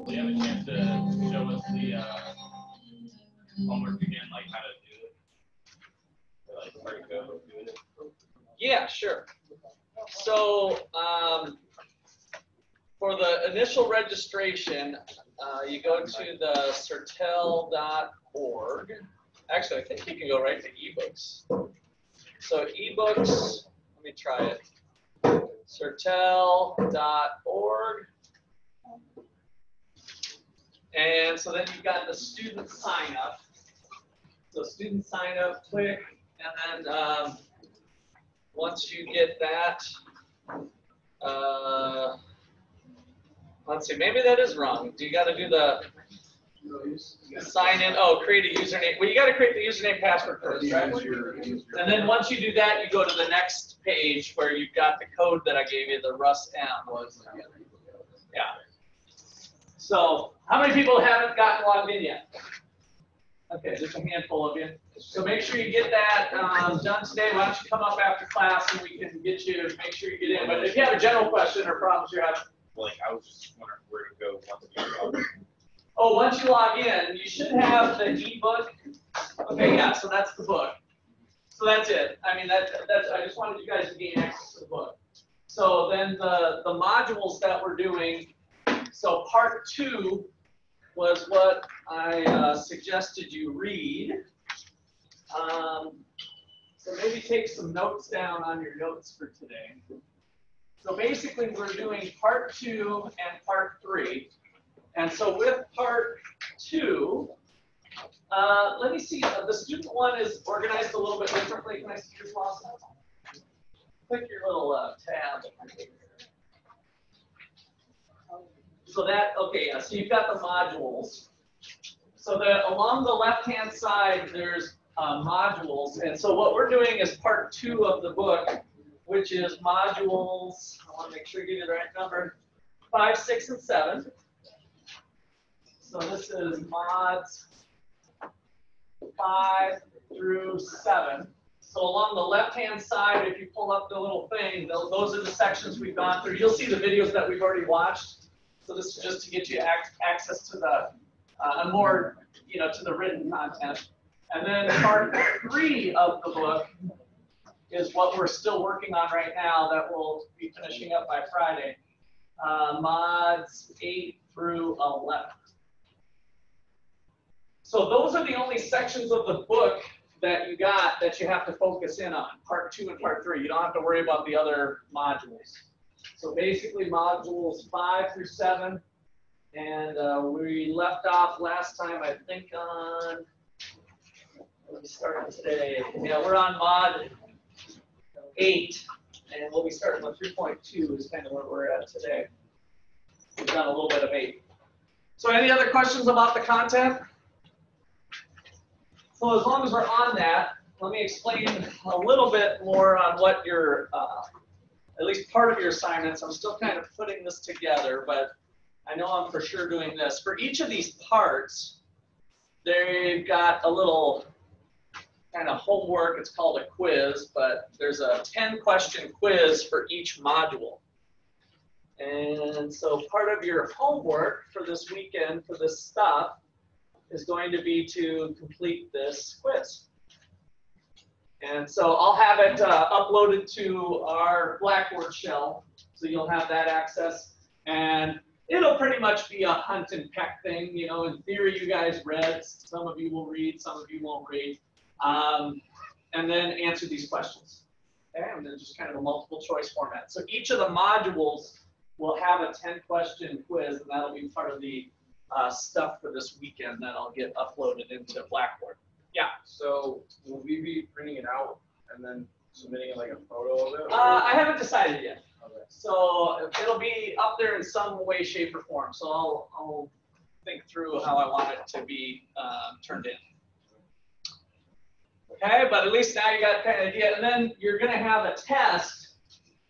You have a chance to show us the uh, homework again, like how to do it? Yeah, sure. So, um, for the initial registration, uh, you go to the certel.org. Actually, I think you can go right to ebooks. So ebooks, let me try it. Certel.org. And so then you've got the student sign up. So student sign up, click, and then um, once you get that, uh, let's see, maybe that is wrong. Do you got to do the sign in? Oh, create a username. Well, you got to create the username password first, right? And then once you do that, you go to the next page where you've got the code that I gave you, the Russ M. Was. Yeah. So, how many people haven't gotten logged in yet? Okay, just a handful of you. So make sure you get that um, done today. Why don't you come up after class and we can get you, make sure you get in. But if you have a general question or problems you're having, Like I was just wondering where to go once you go. oh, once you log in, you should have the ebook. Okay, yeah, so that's the book. So that's it. I mean, that, that's, I just wanted you guys to gain access to the book. So then the, the modules that we're doing, so part two was what I uh, suggested you read. Um, so maybe take some notes down on your notes for today. So basically, we're doing part two and part three. And so with part two, uh, let me see, uh, the student one is organized a little bit differently. Can I see your? Click your little uh, tab. So that, okay, yeah, so you've got the modules. So that along the left-hand side, there's uh, modules. And so what we're doing is part two of the book, which is modules, I want to make sure you get the right number, five, six, and seven. So this is mods five through seven. So along the left-hand side, if you pull up the little thing, those are the sections we've gone through. You'll see the videos that we've already watched. So this is just to get you ac- access to the, uh, more, you know, to the written content. And then part three of the book is what we're still working on right now that we'll be finishing up by Friday. Uh, mods eight through 11. So those are the only sections of the book that you got that you have to focus in on, part two and part three. You don't have to worry about the other modules. So basically modules five through seven. And uh, we left off last time, I think on, let me start today. Yeah, we're on mod eight, and we'll be starting with 3.2 is kind of where we're at today. We've done a little bit of eight. So any other questions about the content? So as long as we're on that, let me explain a little bit more on what your, uh, at least part of your assignments. I'm still kind of putting this together, but I know I'm for sure doing this. For each of these parts, they've got a little kind of homework. It's called a quiz, but there's a 10 question quiz for each module. And so part of your homework for this weekend for this stuff is going to be to complete this quiz. And so I'll have it uh, uploaded to our Blackboard shell, so you'll have that access. And it'll pretty much be a hunt and peck thing. You know, in theory, you guys read. Some of you will read, some of you won't read. Um, and then answer these questions. Okay, and then just kind of a multiple choice format. So each of the modules will have a 10 question quiz, and that'll be part of the uh, stuff for this weekend that I'll get uploaded into Blackboard. Yeah. So will we be printing it out and then submitting like a photo of it? Uh, I haven't decided yet. Okay. So it'll be up there in some way, shape, or form. So I'll, I'll think through how I want it to be um, turned in. Okay, but at least now you got kind of idea. And then you're going to have a test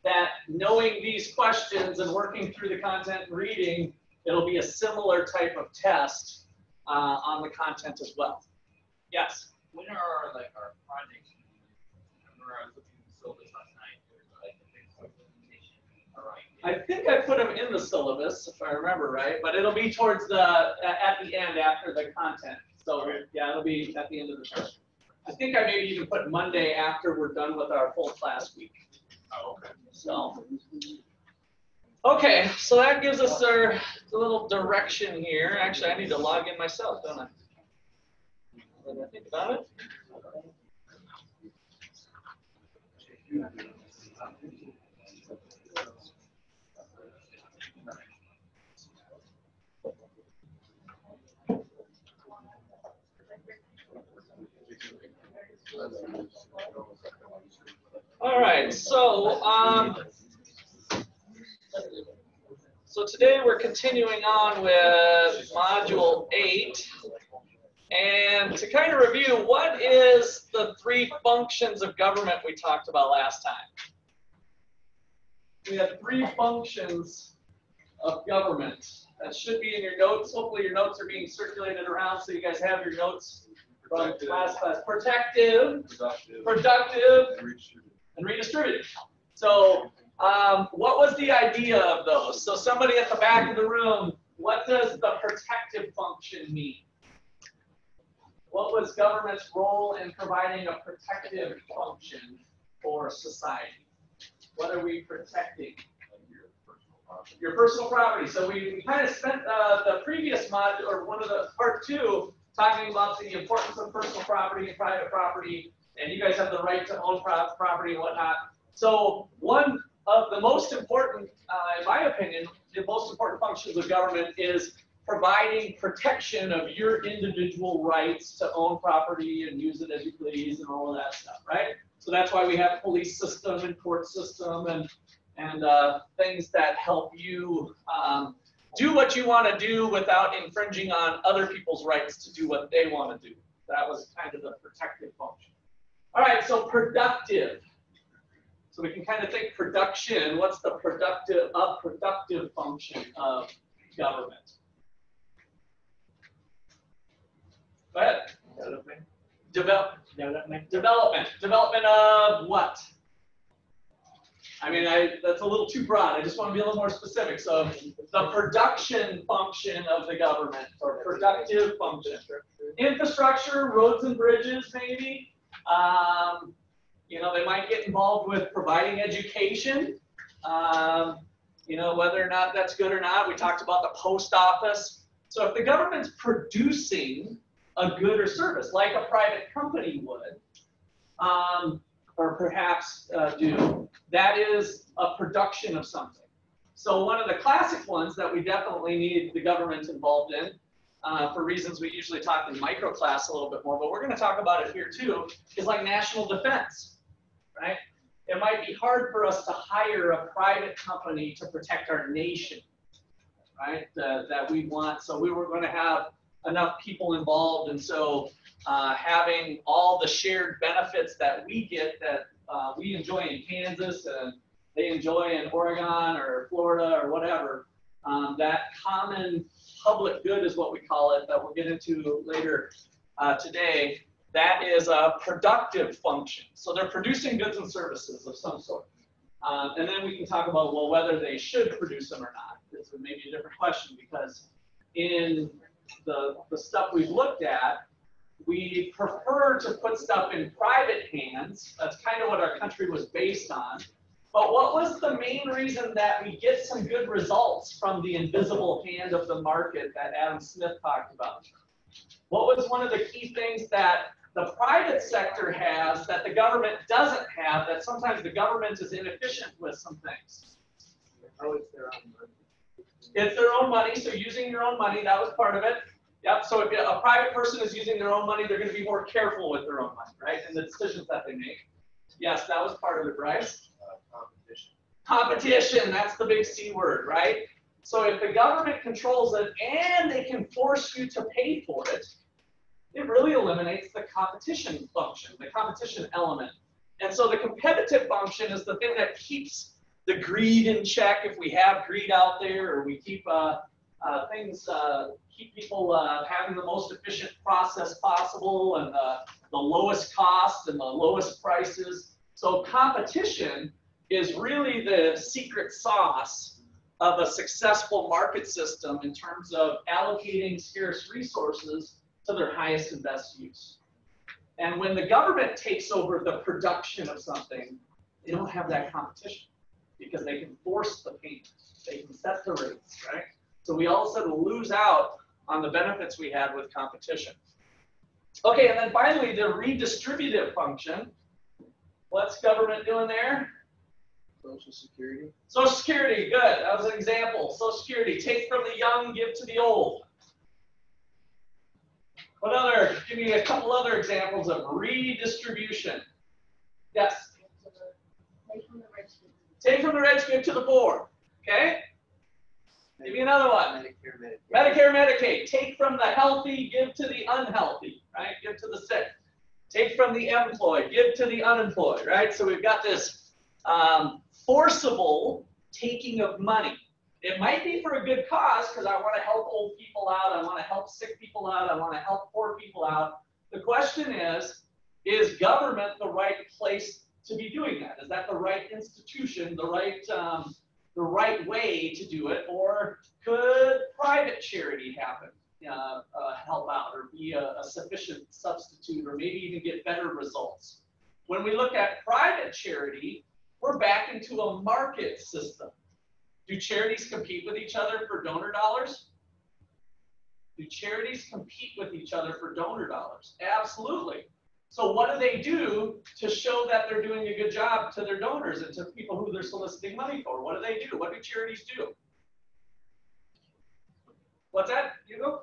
that knowing these questions and working through the content and reading, it'll be a similar type of test uh, on the content as well. Yes. When are our, like our projects? I remember I was looking at the syllabus last night. There's like a big presentation. All right. I think I put them in the syllabus, if I remember right, but it'll be towards the, uh, at the end after the content. So, yeah, it'll be at the end of the term. I think I maybe even put Monday after we're done with our full class week, Oh, okay. so. Okay, so that gives us our a little direction here. Actually, I need to log in myself, don't I? When I think about it. All right, so, um, so today we're continuing on with module eight. And to kind of review, what is the three functions of government we talked about last time? We have three functions of government. That should be in your notes. Hopefully your notes are being circulated around so you guys have your notes from Protective. last class. Protective, Productive. productive, and redistributive. and redistributed. So, um, what was the idea of those? So somebody at the back of the room, what does the protective function mean? What was government's role in providing a protective function for society? What are we protecting? Your personal property. So we, kind of spent, uh, the previous mod, or one of the, part two, talking about the importance of personal property and private property, and you guys have the right to own pro- property and whatnot. So one of the most important, uh, in my opinion, the most important functions of government is providing protection of your individual rights to own property and use it as you please and all of that stuff, right? So that's why we have police system and court system and, and, uh, things that help you, um, do what you want to do without infringing on other people's rights to do what they want to do. That was kind of the protective function. All right, so productive. So we can kind of think production, what's the productive, a productive function of government? Go ahead. Develop, Development. development, development of what? I mean, I, that's a little too broad. I just want to be a little more specific. So the production function of the government or productive function. Infrastructure, roads and bridges, maybe. Um, you know, they might get involved with providing education. Um, you know, whether or not that's good or not. We talked about the post office. So if the government's producing a good or service, like a private company would, um, or perhaps uh, do, that is a production of something. So one of the classic ones that we definitely need the government involved in, uh, for reasons we usually talk in micro class a little bit more, but we're going to talk about it here too, is like national defense, right? It might be hard for us to hire a private company to protect our nation, right? Uh, that we want. So we were going to have enough people involved, and so uh, having all the shared benefits that we get that uh, we enjoy in Kansas and they enjoy in Oregon or Florida or whatever. Um, that common public good is what we call it, that we'll get into later uh, today. That is a productive function. So they're producing goods and services of some sort. Um, and then we can talk about, well, whether they should produce them or not. Is maybe a different question because in the, the stuff we've looked at, we prefer to put stuff in private hands. That's kind of what our country was based on. But what was the main reason that we get some good results from the invisible hand of the market that Adam Smith talked about? What was one of the key things that the private sector has that the government doesn't have, that sometimes the government is inefficient with some things? It's their own money. So using your own money, that was part of it. Yep, so if a private person is using their own money, they're gonna be more careful with their own money, right, and the decisions that they make. Yes, that was part of it, Bryce. Uh, competition. Competition, that's the big C word, right? So if the government controls it and they can force you to pay for it, it really eliminates the competition function, the competition element. And so the competitive function is the thing that keeps the greed in check if we have greed out there or we keep uh, uh, things, uh, keep people uh, having the most efficient process possible and the, the lowest cost and the lowest prices. So competition is really the secret sauce of a successful market system in terms of allocating scarce resources to their highest and best use. And when the government takes over the production of something, they don't have that competition because they can force the payment, they can set the rates, right? So we all of a sudden lose out on the benefits we had with competition. Okay, and then finally, the redistributive function. What's government doing there? Social security. Social Security, good. That was an example. Social Security, take from the young, give to the old. What other? Give me a couple other examples of redistribution. Yes. Take from the rich. Take from the rich, give to the poor. Okay. Give me another one. Medicare, Medicaid. Medicare, Medicaid. Take from the healthy, give to the unhealthy. Right. Give to the sick. Take from the employed, give to the unemployed. Right. So we've got this um, forcible taking of money. It might be for a good cause because I want to help old people out, I want to help sick people out, I want to help poor people out. The question is, is government the right place to be doing that? Is that the right institution, the right um, the right way to do it, or could private charity happen, uh, uh, help out, or be a, a sufficient substitute, or maybe even get better results? When we look at private charity, we're back into a market system. Do charities compete with each other for donor dollars? Do charities compete with each other for donor dollars? Absolutely. So what do they do to show that they're doing a good job to their donors and to people who they're soliciting money for? What do they do? What do charities do? What's that, Hugo?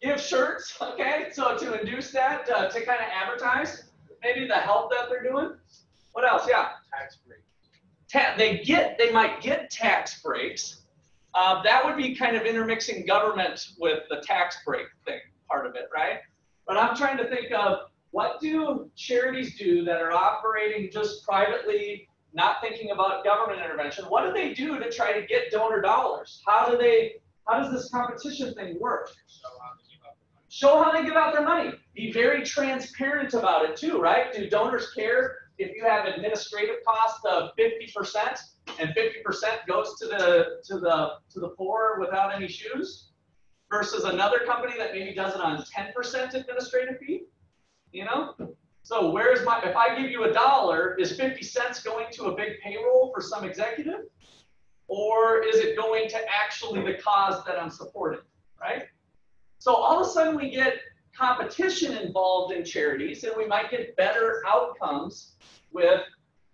Give shirts, okay? So to induce that, uh, to kind of advertise maybe the help that they're doing. What else? Yeah Tax break. ta- they get they might get tax breaks. Uh, that would be kind of intermixing government with the tax break thing part of it, right? But I'm trying to think of what do charities do that are operating just privately, not thinking about government intervention? What do they do to try to get donor dollars? How do they? How does this competition thing work? show how they give out their money. Be very transparent about it too, right? Do donors care if you have administrative cost of 50% and 50% goes to the to the to the poor without any shoes versus another company that maybe does it on 10% administrative fee? You know? So where's my if I give you a dollar, is 50 cents going to a big payroll for some executive? Or is it going to actually the cause that I'm supporting, right? So all of a sudden we get competition involved in charities and we might get better outcomes with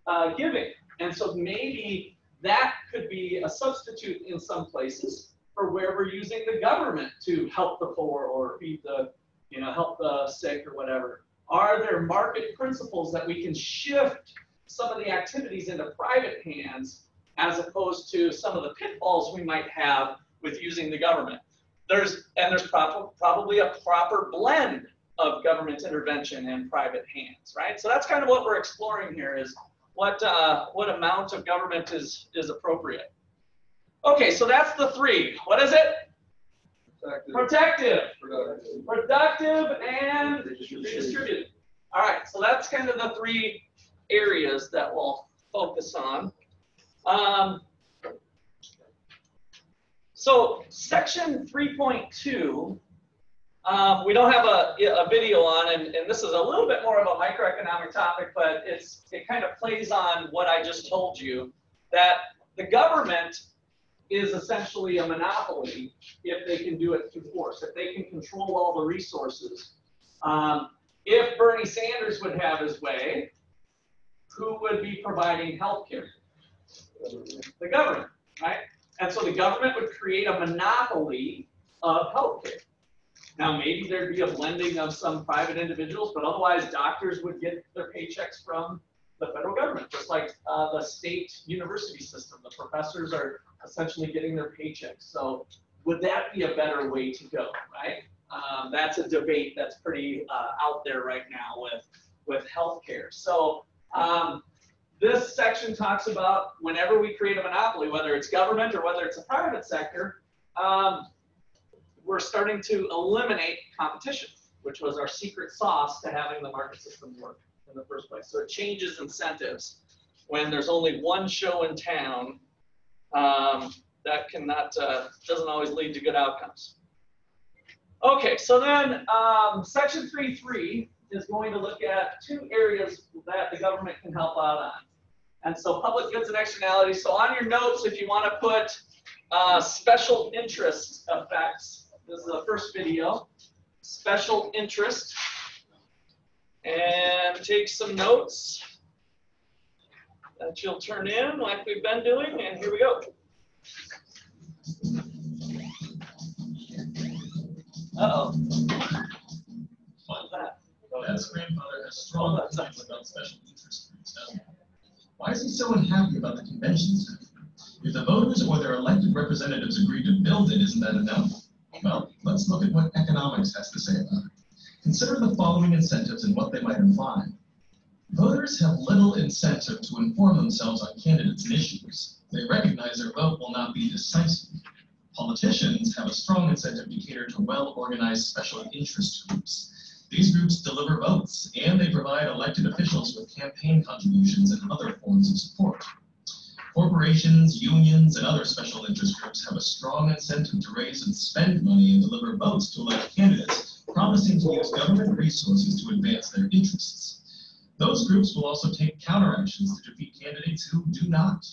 uh, giving. And so maybe that could be a substitute in some places for where we're using the government to help the poor or feed the, you know, help the sick or whatever. Are there market principles that we can shift some of the activities into private hands as opposed to some of the pitfalls we might have with using the government? there's and there's prob- probably a proper blend of government intervention and private hands, right? So that's kind of what we're exploring here is what uh, what amount of government is is appropriate. Okay, so that's the three. What is it? Protective. Protective, Productive. productive, and redistributive. All right, so that's kind of the three areas that we'll focus on. Um, so section 3.2, um, we don't have a, a video on, and, and this is a little bit more of a microeconomic topic, but it's it kind of plays on what I just told you, that the government is essentially a monopoly if they can do it through force, if they can control all the resources. Um, if Bernie Sanders would have his way, who would be providing health care? The government, right? And so the government would create a monopoly of healthcare. Now, maybe there'd be a blending of some private individuals, but otherwise doctors would get their paychecks from the federal government, just like uh, the state university system. The professors are essentially getting their paychecks. So would that be a better way to go, right? Um, that's a debate that's pretty uh, out there right now with, with healthcare. So um, this section talks about whenever we create a monopoly, whether it's government or whether it's a private sector, um, we're starting to eliminate competition, which was our secret sauce to having the market system work in the first place. So it changes incentives. when there's only one show in town, um, that cannot, uh, doesn't always lead to good outcomes. Okay, so then um, section 3.3 is going to look at two areas that the government can help out on. And so public goods and externalities. So on your notes, if you want to put uh, special interest effects, this is the first video, special interest, and take some notes that you'll turn in like we've been doing, and here we go. Uh-oh. Grandfather has strong about special interest groups. Why is he so unhappy about the convention center? If the voters or their elected representatives agree to build it, isn't that enough? Well, let's look at what economics has to say about it. Consider the following incentives and what they might imply. Voters have little incentive to inform themselves on candidates and issues. They recognize their vote will not be decisive. Politicians have a strong incentive to cater to well-organized special interest groups. These groups deliver votes, and they provide elected officials with campaign contributions and other forms of support. Corporations, unions, and other special interest groups have a strong incentive to raise and spend money and deliver votes to elect candidates, promising to use government resources to advance their interests. Those groups will also take counteractions to defeat candidates who do not.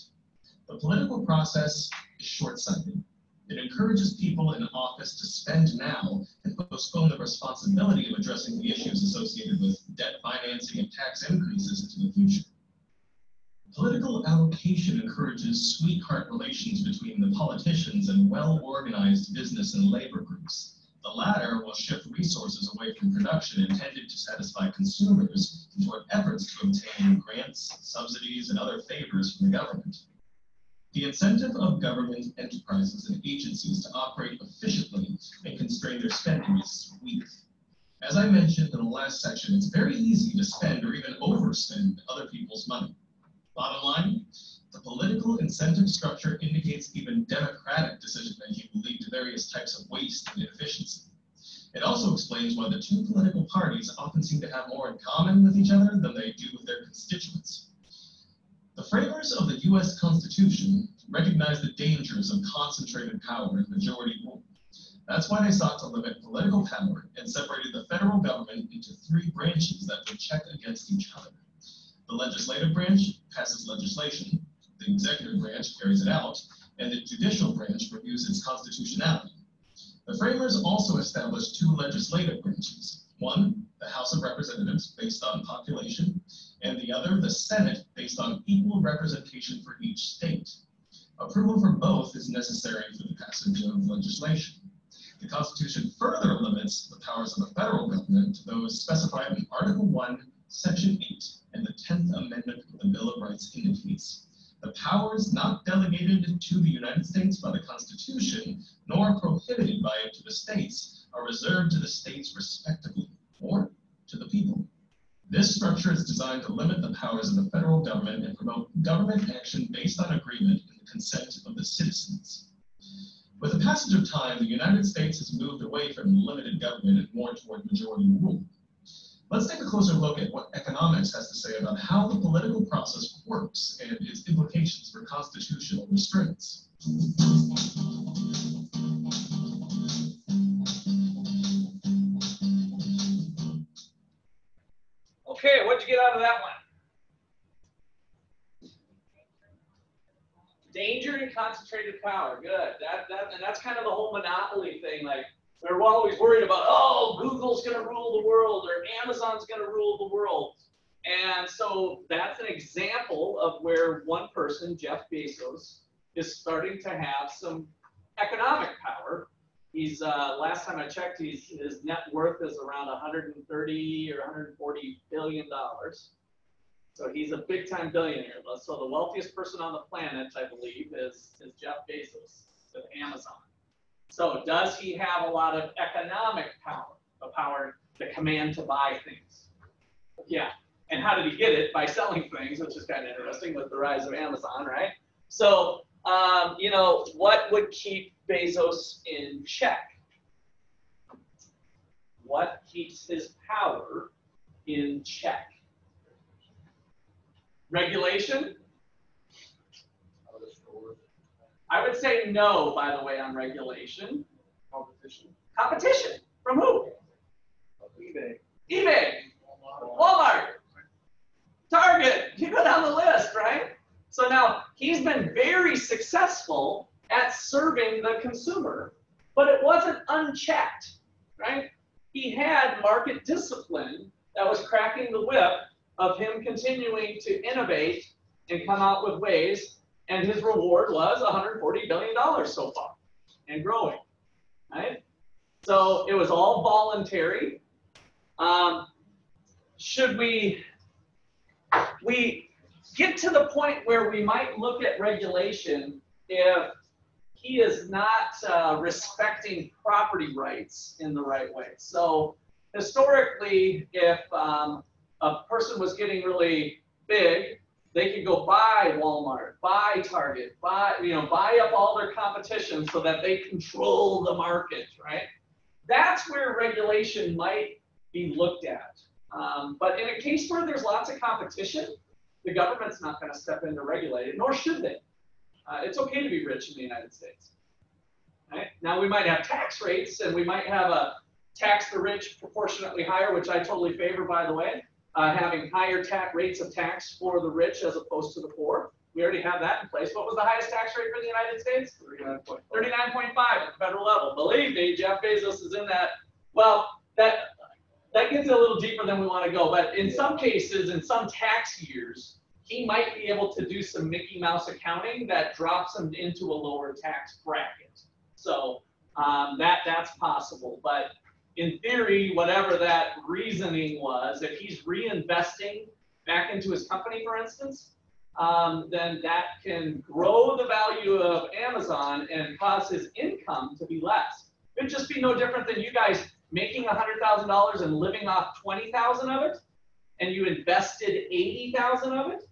The political process is short-sighted. It encourages people in office to spend now and postpone the responsibility of addressing the issues associated with debt financing and tax increases into the future. Political allocation encourages sweetheart relations between the politicians and well-organized business and labor groups. The latter will shift resources away from production intended to satisfy consumers toward efforts to obtain grants, subsidies, and other favors from the government. The incentive of government enterprises and agencies to operate efficiently and constrain their spending is weak. As I mentioned in the last section, it's very easy to spend or even overspend other people's money. Bottom line, the political incentive structure indicates even democratic decision making will lead to various types of waste and inefficiency. It also explains why the two political parties often seem to have more in common with each other than they do with their constituents. The framers of the US Constitution recognized the dangers of concentrated power and majority rule. That's why they sought to limit political power and separated the federal government into three branches that would check against each other. The legislative branch passes legislation, the executive branch carries it out, and the judicial branch reviews its constitutionality. The framers also established two legislative branches. One, the House of Representatives, based on population, and the other, the Senate, based on equal representation for each state. Approval for both is necessary for the passage of legislation. The Constitution further limits the powers of the federal government to those specified in Article 1, Section 8, and the 10th Amendment of the Bill of Rights indicates. The powers not delegated to the United States by the Constitution, nor prohibited by it to the states, are reserved to the states respectively, or to the people. This structure is designed to limit the powers of the federal government and promote government action based on agreement and the consent of the citizens. With the passage of time, the United States has moved away from limited government and more toward majority rule. Let's take a closer look at what economics has to say about how the political process works and its implications for constitutional restraints. Okay, what'd you get out of that one? Danger and concentrated power. Good. That, that, and that's kind of the whole monopoly thing. Like, we're always worried about, oh, Google's going to rule the world or Amazon's going to rule the world. And so that's an example of where one person, Jeff Bezos, is starting to have some economic power. He's uh, last time I checked, he's, his net worth is around 130 or 140 billion dollars. So he's a big time billionaire. So the wealthiest person on the planet, I believe, is, is Jeff Bezos with Amazon. So does he have a lot of economic power, the power, the command to buy things? Yeah. And how did he get it? By selling things, which is kind of interesting with the rise of Amazon, right? So, um, you know, what would keep Bezos in check? What keeps his power in check? Regulation? I would say no, by the way, on regulation. Competition. Competition, from who? eBay. eBay, Walmart, Target, you go down the list, right? So now, he's been very successful at serving the consumer, but it wasn't unchecked, right? He had market discipline that was cracking the whip of him continuing to innovate and come out with ways, and his reward was $140 billion so far and growing, right? So it was all voluntary. Um, should we, we get to the point where we might look at regulation if he is not uh, respecting property rights in the right way. So historically, if um, a person was getting really big, they could go buy Walmart, buy Target, buy, you know, buy up all their competition so that they control the market, right? That's where regulation might be looked at. Um, but in a case where there's lots of competition, the government's not going to step in to regulate it, nor should they. Uh, it's okay to be rich in the United States. Right? Now we might have tax rates, and we might have a tax the rich proportionately higher, which I totally favor, by the way, uh, having higher tax rates of tax for the rich as opposed to the poor. We already have that in place. What was the highest tax rate for the United States? 39.5. 39.5 at the federal level. Believe me, Jeff Bezos is in that. Well, that that gets a little deeper than we want to go, but in some cases, in some tax years, he might be able to do some Mickey Mouse accounting that drops him into a lower tax bracket. So um, that that's possible, but in theory, whatever that reasoning was, if he's reinvesting back into his company, for instance, um, then that can grow the value of Amazon and cause his income to be less. It'd just be no different than you guys making $100,000 and living off 20,000 of it, and you invested 80,000 of it,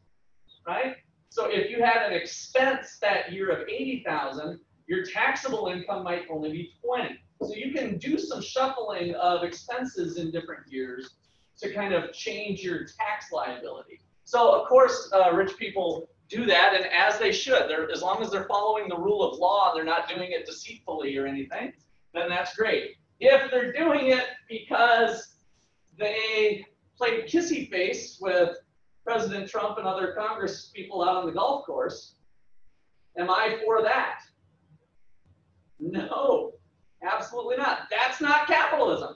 right? So if you had an expense that year of 80,000, your taxable income might only be 20. So you can do some shuffling of expenses in different years to kind of change your tax liability. So of course, uh, rich people do that, and as they should. They're, as long as they're following the rule of law, they're not doing it deceitfully or anything, then that's great. If they're doing it because they played kissy face with President Trump and other Congress people out on the golf course, am I for that? No, absolutely not. That's not capitalism.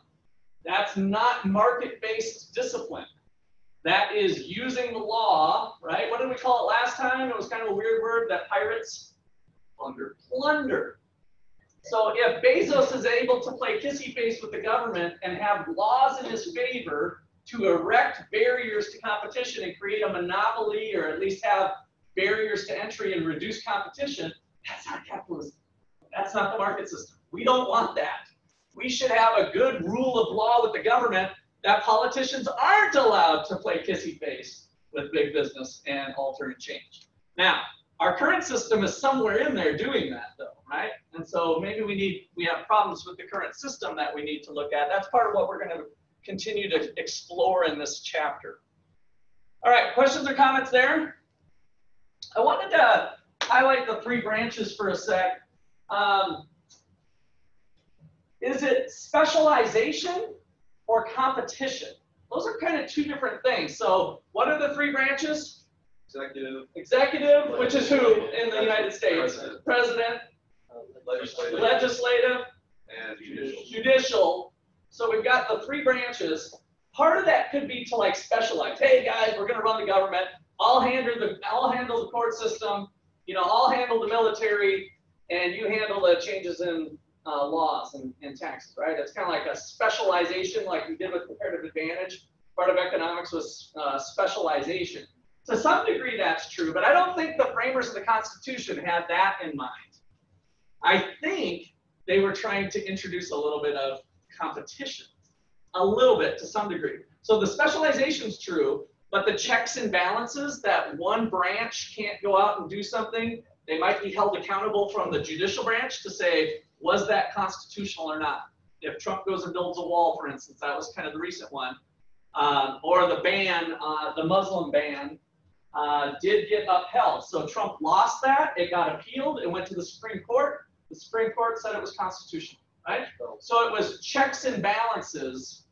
That's not market-based discipline. That is using the law, right? What did we call it last time? It was kind of a weird word that pirates plunder. Plunder. So if Bezos is able to play kissy face with the government and have laws in his favor to erect barriers to competition and create a monopoly or at least have barriers to entry and reduce competition, that's not capitalism. That's not the market system. We don't want that. We should have a good rule of law with the government that politicians aren't allowed to play kissy face with big business and alter and change. Now, our current system is somewhere in there doing that though, right? And so maybe we need, we have problems with the current system that we need to look at. That's part of what we're gonna continue to explore in this chapter. All right, questions or comments there? I wanted to highlight the three branches for a sec. Um, is it specialization or competition? Those are kind of two different things. So what are the three branches? Executive, Executive, which is who in the United States? President. President, legislative, legislative, and judicial. judicial. So we've got the three branches. Part of that could be to like specialize. Hey guys, we're gonna run the government. I'll handle the I'll handle the court system. You know, I'll handle the military, and you handle the changes in uh, laws and, and taxes. Right? It's kind of like a specialization, like we did with comparative advantage. Part of economics was uh, specialization. To some degree, that's true, but I don't think the framers of the Constitution had that in mind. I think they were trying to introduce a little bit of competition, a little bit to some degree. So the specialization is true, but the checks and balances that one branch can't go out and do something, they might be held accountable from the judicial branch to say, was that constitutional or not? If Trump goes and builds a wall, for instance, that was kind of the recent one, um, or the ban, uh, the Muslim ban, uh, did get upheld. So Trump lost that, it got appealed, it went to the Supreme Court. The Supreme Court said it was constitutional, right? So it was checks and balances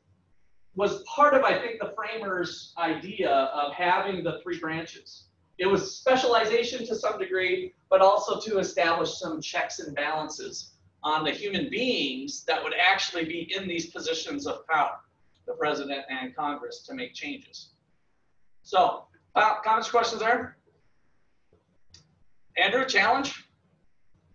was part of, I think, the framers' idea of having the three branches. It was specialization to some degree, but also to establish some checks and balances on the human beings that would actually be in these positions of power, the president and Congress, to make changes. So, uh, comments, questions there? Andrew, challenge?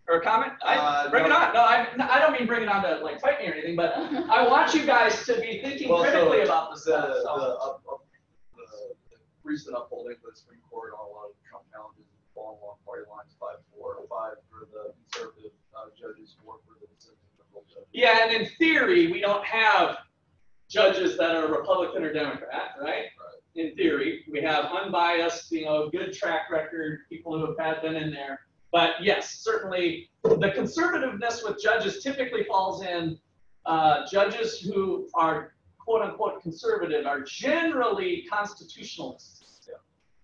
Or a comment? I, Uh, bring it on. No, I, I don't mean bring it on to like fight me or anything, but I want you guys to be thinking Well, so critically about this The, stuff. the, So. up, up, the the recent upholding for the Supreme Court on a lot of Trump challenges falling along party lines, five, four, five for the conservative uh, judges, for the dissenting liberal judges. Yeah, and in theory, we don't have judges that are Republican or Democrat, right? In theory, we have unbiased, you know, good track record, people who have had been in there. But yes, certainly, the conservativeness with judges typically falls in uh, judges who are quote unquote conservative are generally constitutionalists.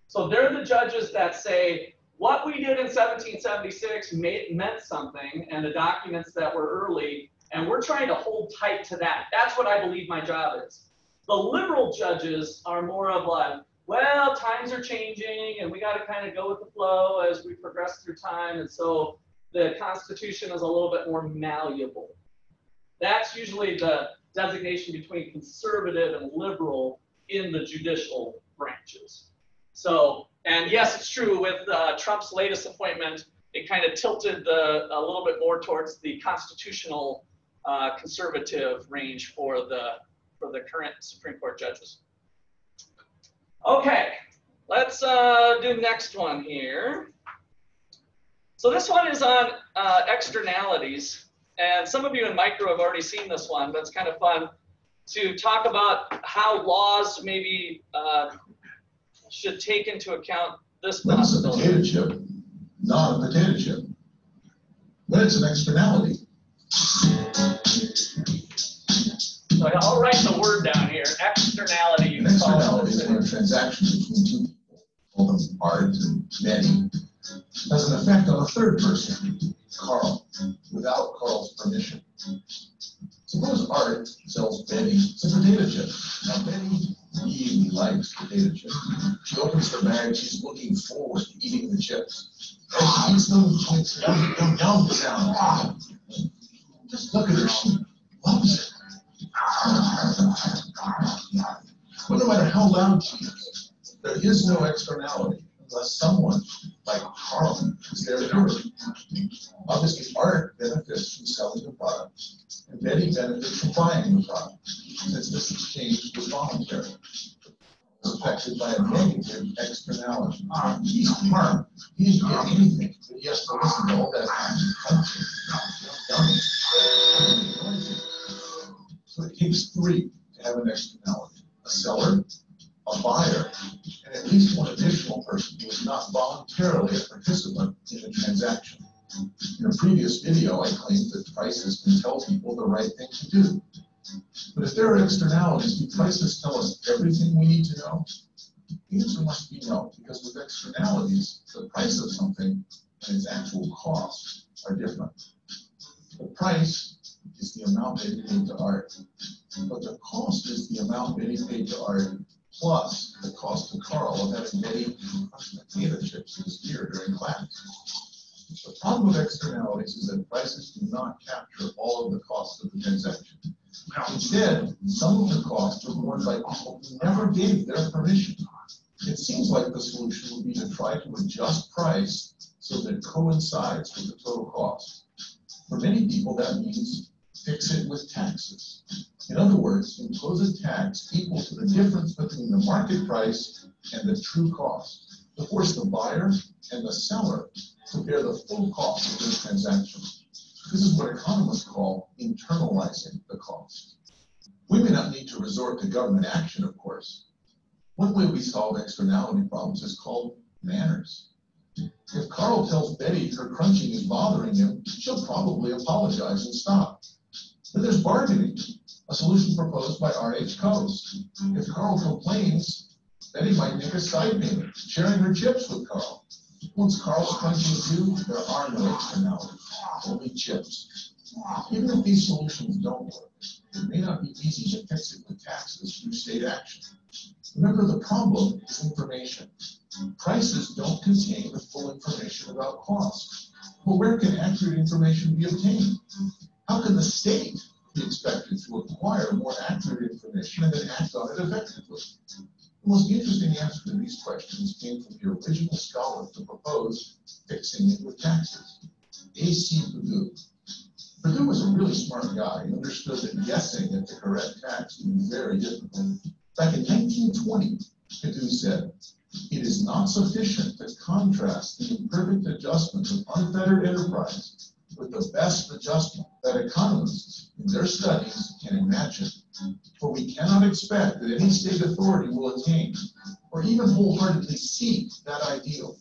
So they're the judges that say, what we did in 1776 made, meant something, and the documents that were early, and we're trying to hold tight to that. That's what I believe my job is. The liberal judges are more of like, well, times are changing, and we got to kind of go with the flow as we progress through time, and so the Constitution is a little bit more malleable. That's usually the designation between conservative and liberal in the judicial branches. So, and yes, it's true with uh, Trump's latest appointment, it kind of tilted the, a little bit more towards the constitutional uh, conservative range for the for the current Supreme Court judges. Okay, let's uh, do next one here. So this one is on uh, externalities, and some of you in micro have already seen this one, but it's kind of fun to talk about how laws maybe uh, should take into account this When it's a possibility. potato chip, not a potato chip. When it's an externality, So I'll write the word down here, externality. You an externality is when a transaction between two people, call them Art and Betty, has an effect on a third person, Carl, without Carl's permission. Suppose Art sells Betty a potato chip. Now Betty really likes potato chips. She opens her bag, she's looking forward to eating the chips. Eats them, she makes yum, yum, yum sound. Ah. Just look at her, she loves it. But no matter how loud she is, there is no externality unless someone like Carl is there to it. Obviously, Art benefits from selling the product, and Betty benefits from buying the product, He didn't get anything, but he has to listen to all that. So it takes three to have an externality, a seller, a buyer, and at least one additional person who is not voluntarily a participant in the transaction. In a previous video, I claimed that prices can tell people the right thing to do. But if there are externalities, do prices tell us everything we need to know? Externalities, the price of something and its actual cost are different. The price is the amount that you paid to Art, but the cost is the amount Betty paid to Art plus the cost to Carl of having Betty potato chips in his ear during class. The problem with externalities is that prices do not capture all of the costs of the transaction. Instead, some of the costs are borne by people who never gave their permission. It seems like the solution would be to try to adjust price so that it coincides with the total cost. For many people, that means fix it with taxes. In other words, impose a tax equal to the difference between the market price and the true cost, to force the buyer and the seller to bear the full cost of this transaction. This is what economists call internalizing the cost. We may not need to resort to government action, of course. One way we solve externality problems is called manners. If Carl tells Betty her crunching is bothering him, she'll probably apologize and stop. Then there's bargaining, a solution proposed by R.H. Coase. If Carl complains, Betty might make a side payment, sharing her chips with Carl. Once Carl's crunching too, there are no externalities, only chips. Even if these solutions don't work, it may not be easy to fix it with taxes through state action. Remember, the problem is information. Prices don't contain the full information about costs. But where can accurate information be obtained? How can the state be expected to acquire more accurate information and then act on it effectively? The most interesting answer to these questions came from the original scholar to propose fixing it with taxes, A.C. Pigou. Pigou was a really smart guy. He understood that guessing at the correct would be very difficult. Back in 1920, Pigou said, it is not sufficient to contrast the imperfect adjustment of unfettered enterprise with the best adjustment that economists in their studies can imagine. For we cannot expect that any state authority will attain or even wholeheartedly seek that ideal.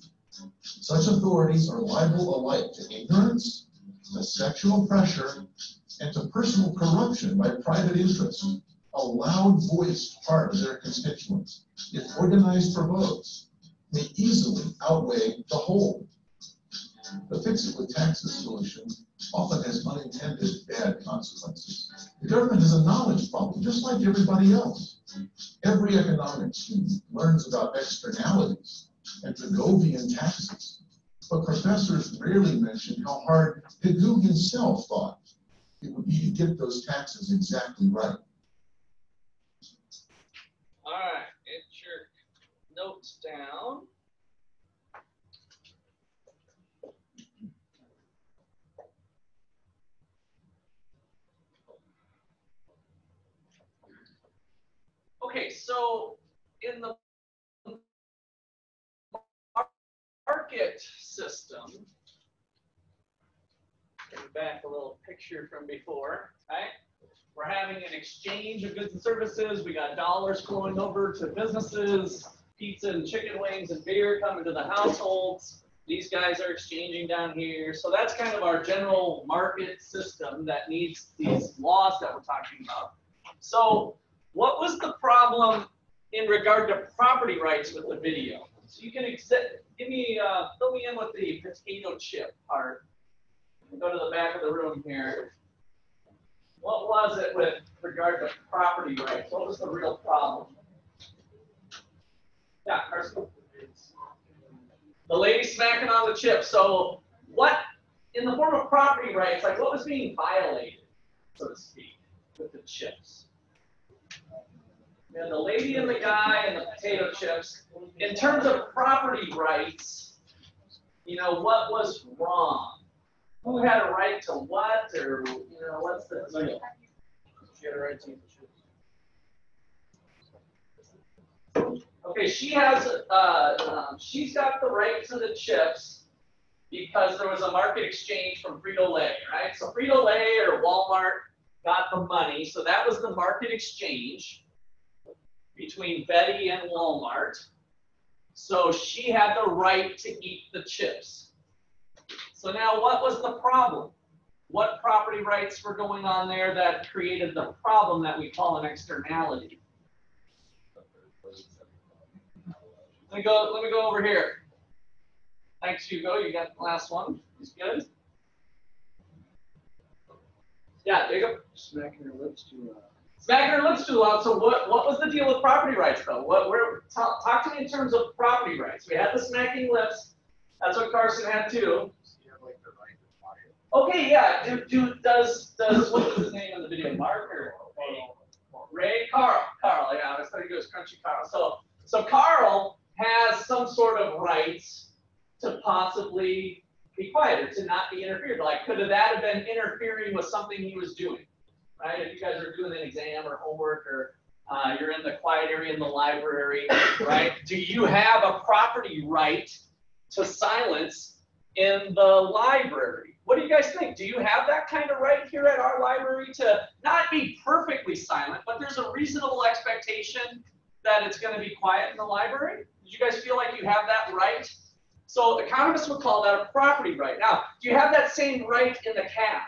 Such authorities are liable alike to ignorance, to sexual pressure, and to personal corruption by private interests. A loud voiced part of their constituents, if organized for votes, may easily outweigh the whole. The fix it with taxes solution often has unintended bad consequences. The government is a knowledge problem, just like everybody else. Every economic student learns about externalities and Pigovian taxes, but professors rarely mention how hard Pigou himself thought it would be to get those taxes exactly right. All right, get your notes down. Okay, so in the market system, back a little picture from before, right? We're having an exchange of goods and services. We got dollars flowing over to businesses, pizza and chicken wings and beer coming to the households. These guys are exchanging down here. So that's kind of our general market system that needs these laws that we're talking about. So what was the problem in regard to property rights with the video? So you can accept, give me, uh, fill me in with the potato chip part. Go to the back of the room here. What was it with regard to property rights? What was the real problem? Yeah, Carson. The lady smacking on the chip. So what, in the form of property rights, like what was being violated, so to speak, with the chips? Had the lady and the guy and the potato chips. In terms of property rights, you know, what was wrong? Who had a right to what, or, you know, what's the deal? She had a right to eat the chips. Okay, she has, uh, um, she's got the right to the chips because there was a market exchange from Frito-Lay, right? So Frito-Lay or Walmart got the money, so that was the market exchange between Betty and Walmart. So she had the right to eat the chips. So now what was the problem? What property rights were going on there that created the problem that we call an externality? Let me go, let me go over here. Thanks, Hugo. You got the last one. He's good. Yeah, Jacob. Smacking her lips to, uh. Her lips too loud. So what, what was the deal with property rights though? What, where, talk, talk to me in terms of property rights. We had the smacking lips. That's what Carson had too. To. Okay, yeah. Do, do, does, does, what was his name in the video? Mark or Ray? Carl. Carl, yeah. I was thinking it was Crunchy Carl. So, so Carl has some sort of rights to possibly be quiet or to not be interfered. Like, could that have been interfering with something he was doing? Right? If you guys are doing an exam or homework or uh, you're in the quiet area in the library, right? Do you have a property right to silence in the library? What do you guys think? Do you have that kind of right here at our library to not be perfectly silent, but there's a reasonable expectation that it's going to be quiet in the library? Did you guys feel like you have that right? So economists would call that a property right. Now, do you have that same right in the cab?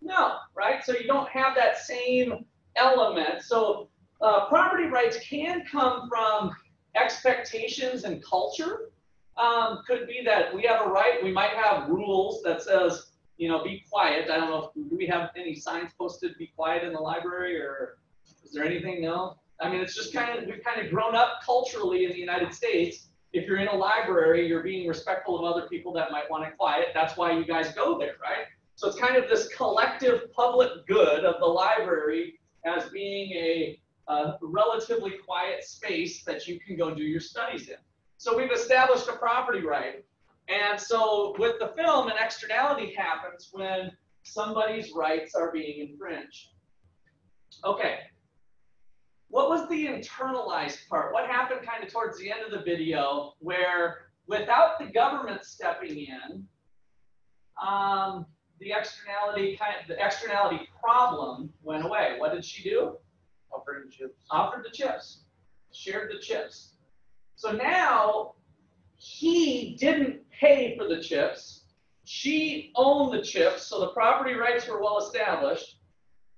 No, right? So you don't have that same element. So uh, property rights can come from expectations and culture. Um, could be that we have a right, we might have rules that says, you know, be quiet. I don't know, if, do we have any signs posted, be quiet in the library, or is there anything? No? I mean, it's just kind of, we've kind of grown up culturally in the United States. If you're in a library, you're being respectful of other people that might want to quiet. That's why you guys go there, right? So it's kind of this collective public good of the library as being a, a relatively quiet space that you can go do your studies in. So we've established a property right. And so with the film, an externality happens when somebody's rights are being infringed. Okay. What was the internalized part? What happened kind of towards the end of the video where without the government stepping in, um, the externality kind of, the externality problem went away. What did she do? Offering chips. Offered the chips, shared the chips. So now he didn't pay for the chips. She owned the chips, so the property rights were well established.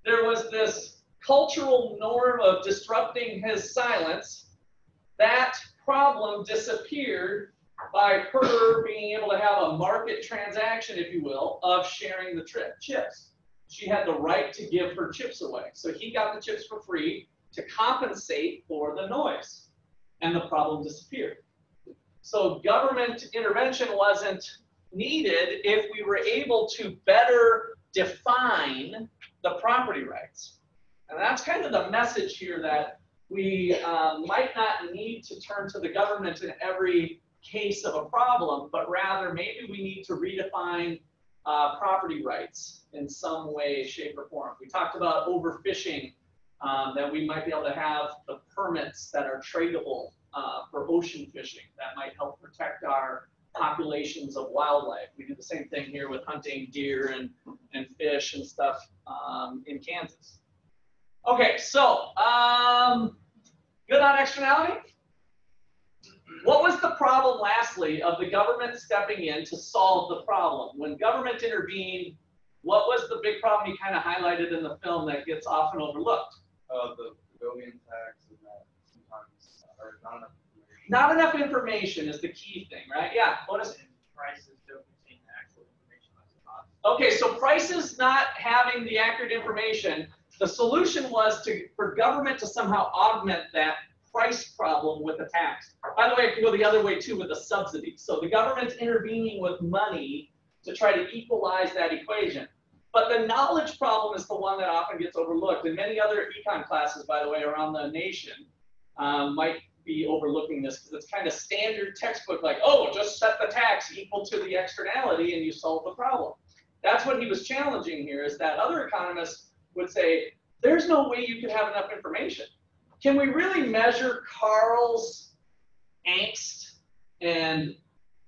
There was this cultural norm of disrupting his silence. That problem disappeared by her being able to have a market transaction, if you will, of sharing the tri- chips. She had the right to give her chips away. So he got the chips for free to compensate for the noise, and the problem disappeared. So government intervention wasn't needed if we were able to better define the property rights. And that's kind of the message here that we um, might not need to turn to the government in every case of a problem, but rather maybe we need to redefine uh, property rights in some way, shape, or form. We talked about overfishing, um, that we might be able to have the permits that are tradable uh, for ocean fishing. That might help protect our populations of wildlife. We do the same thing here with hunting deer and, and fish and stuff um, in Kansas. Okay, so um, good on externality? What was the problem, lastly, of the government stepping in to solve the problem? When government intervened, what was the big problem you kind of highlighted in the film that gets often overlooked? Uh, the Pigovian tax and that sometimes are not enough. information. Not enough information is the key thing, right? Yeah, what is, Prices don't contain the actual information that's okay, so prices not having the accurate information, the solution was to, for government to somehow augment that price problem with a tax. By the way, it can go the other way too with a subsidy. So the government's intervening with money to try to equalize that equation. But the knowledge problem is the one that often gets overlooked. And many other econ classes, by the way, around the nation um, might be overlooking this because it's kind of standard textbook, like, oh, just set the tax equal to the externality and you solve the problem. That's what he was challenging here is that other economists would say, there's no way you could have enough information. Can we really measure Carl's angst and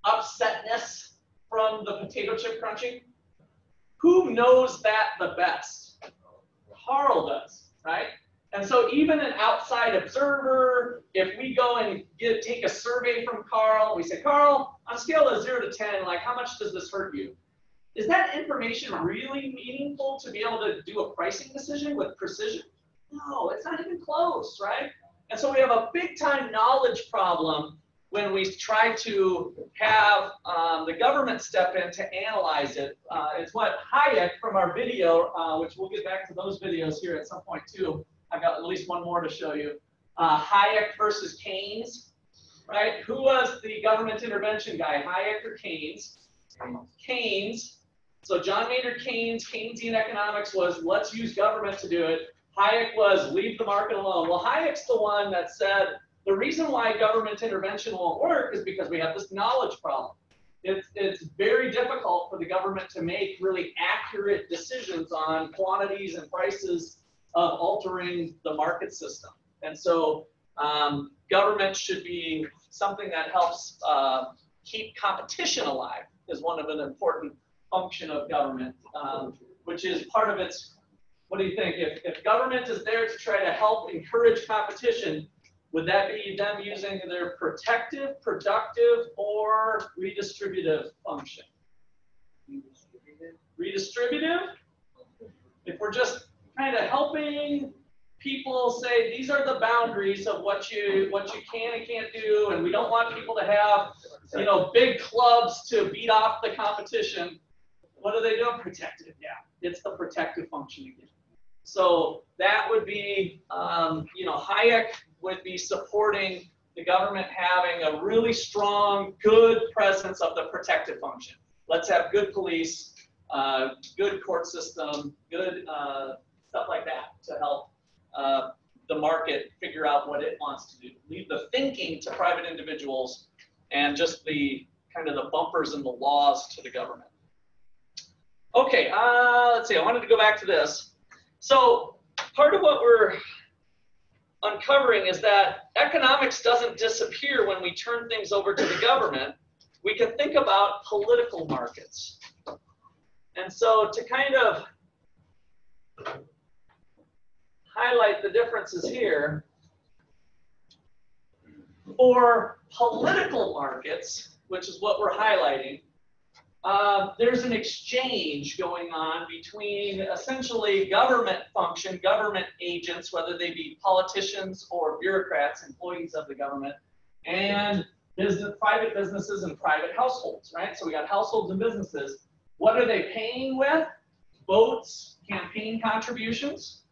upsetness from the potato chip crunching? Who knows that the best? Carl does, right? And so even an outside observer, if we go and get, take a survey from Carl, we say, Carl, on a scale of zero to 10, like how much does this hurt you? Is that information really meaningful to be able to do a pricing decision with precision? No, it's not even close, right? And so we have a big time knowledge problem when we try to have um, the government step in to analyze it. Uh, it's what Hayek from our video, uh, which we'll get back to those videos here at some point too. I've got at least one more to show you. Uh, Hayek versus Keynes, right? Who was the government intervention guy, Hayek or Keynes? Keynes. So John Maynard Keynes, Keynesian economics was let's use government to do it. Hayek was leave the market alone. Well, Hayek's the one that said the reason why government intervention won't work is because we have this knowledge problem. It's, it's very difficult for the government to make really accurate decisions on quantities and prices of altering the market system. And so um, government should be something that helps uh, keep competition alive is one of an important function of government, um, which is part of its, what do you think? If, if government is there to try to help encourage competition, would that be them using their protective, productive, or redistributive function? Redistributive? If we're just kind of helping people say these are the boundaries of what you what you can and can't do, and we don't want people to have you know big clubs to beat off the competition. What are they doing? Protective. Yeah, it's the protective function again. So that would be, um, you know, Hayek would be supporting the government having a really strong, good presence of the protective function. Let's have good police, uh, good court system, good uh, stuff like that to help uh, the market figure out what it wants to do. Leave the thinking to private individuals and just the kind of the bumpers and the laws to the government. Okay, uh, let's see, I wanted to go back to this. So part of what we're uncovering is that economics doesn't disappear when we turn things over to the government. We can think about political markets. And so to kind of highlight the differences here, for political markets, which is what we're highlighting, uh, there's an exchange going on between essentially government function, government agents, whether they be politicians or bureaucrats, employees of the government, and business, private businesses and private households, right? So we got households and businesses. What are they paying with? Votes, campaign contributions,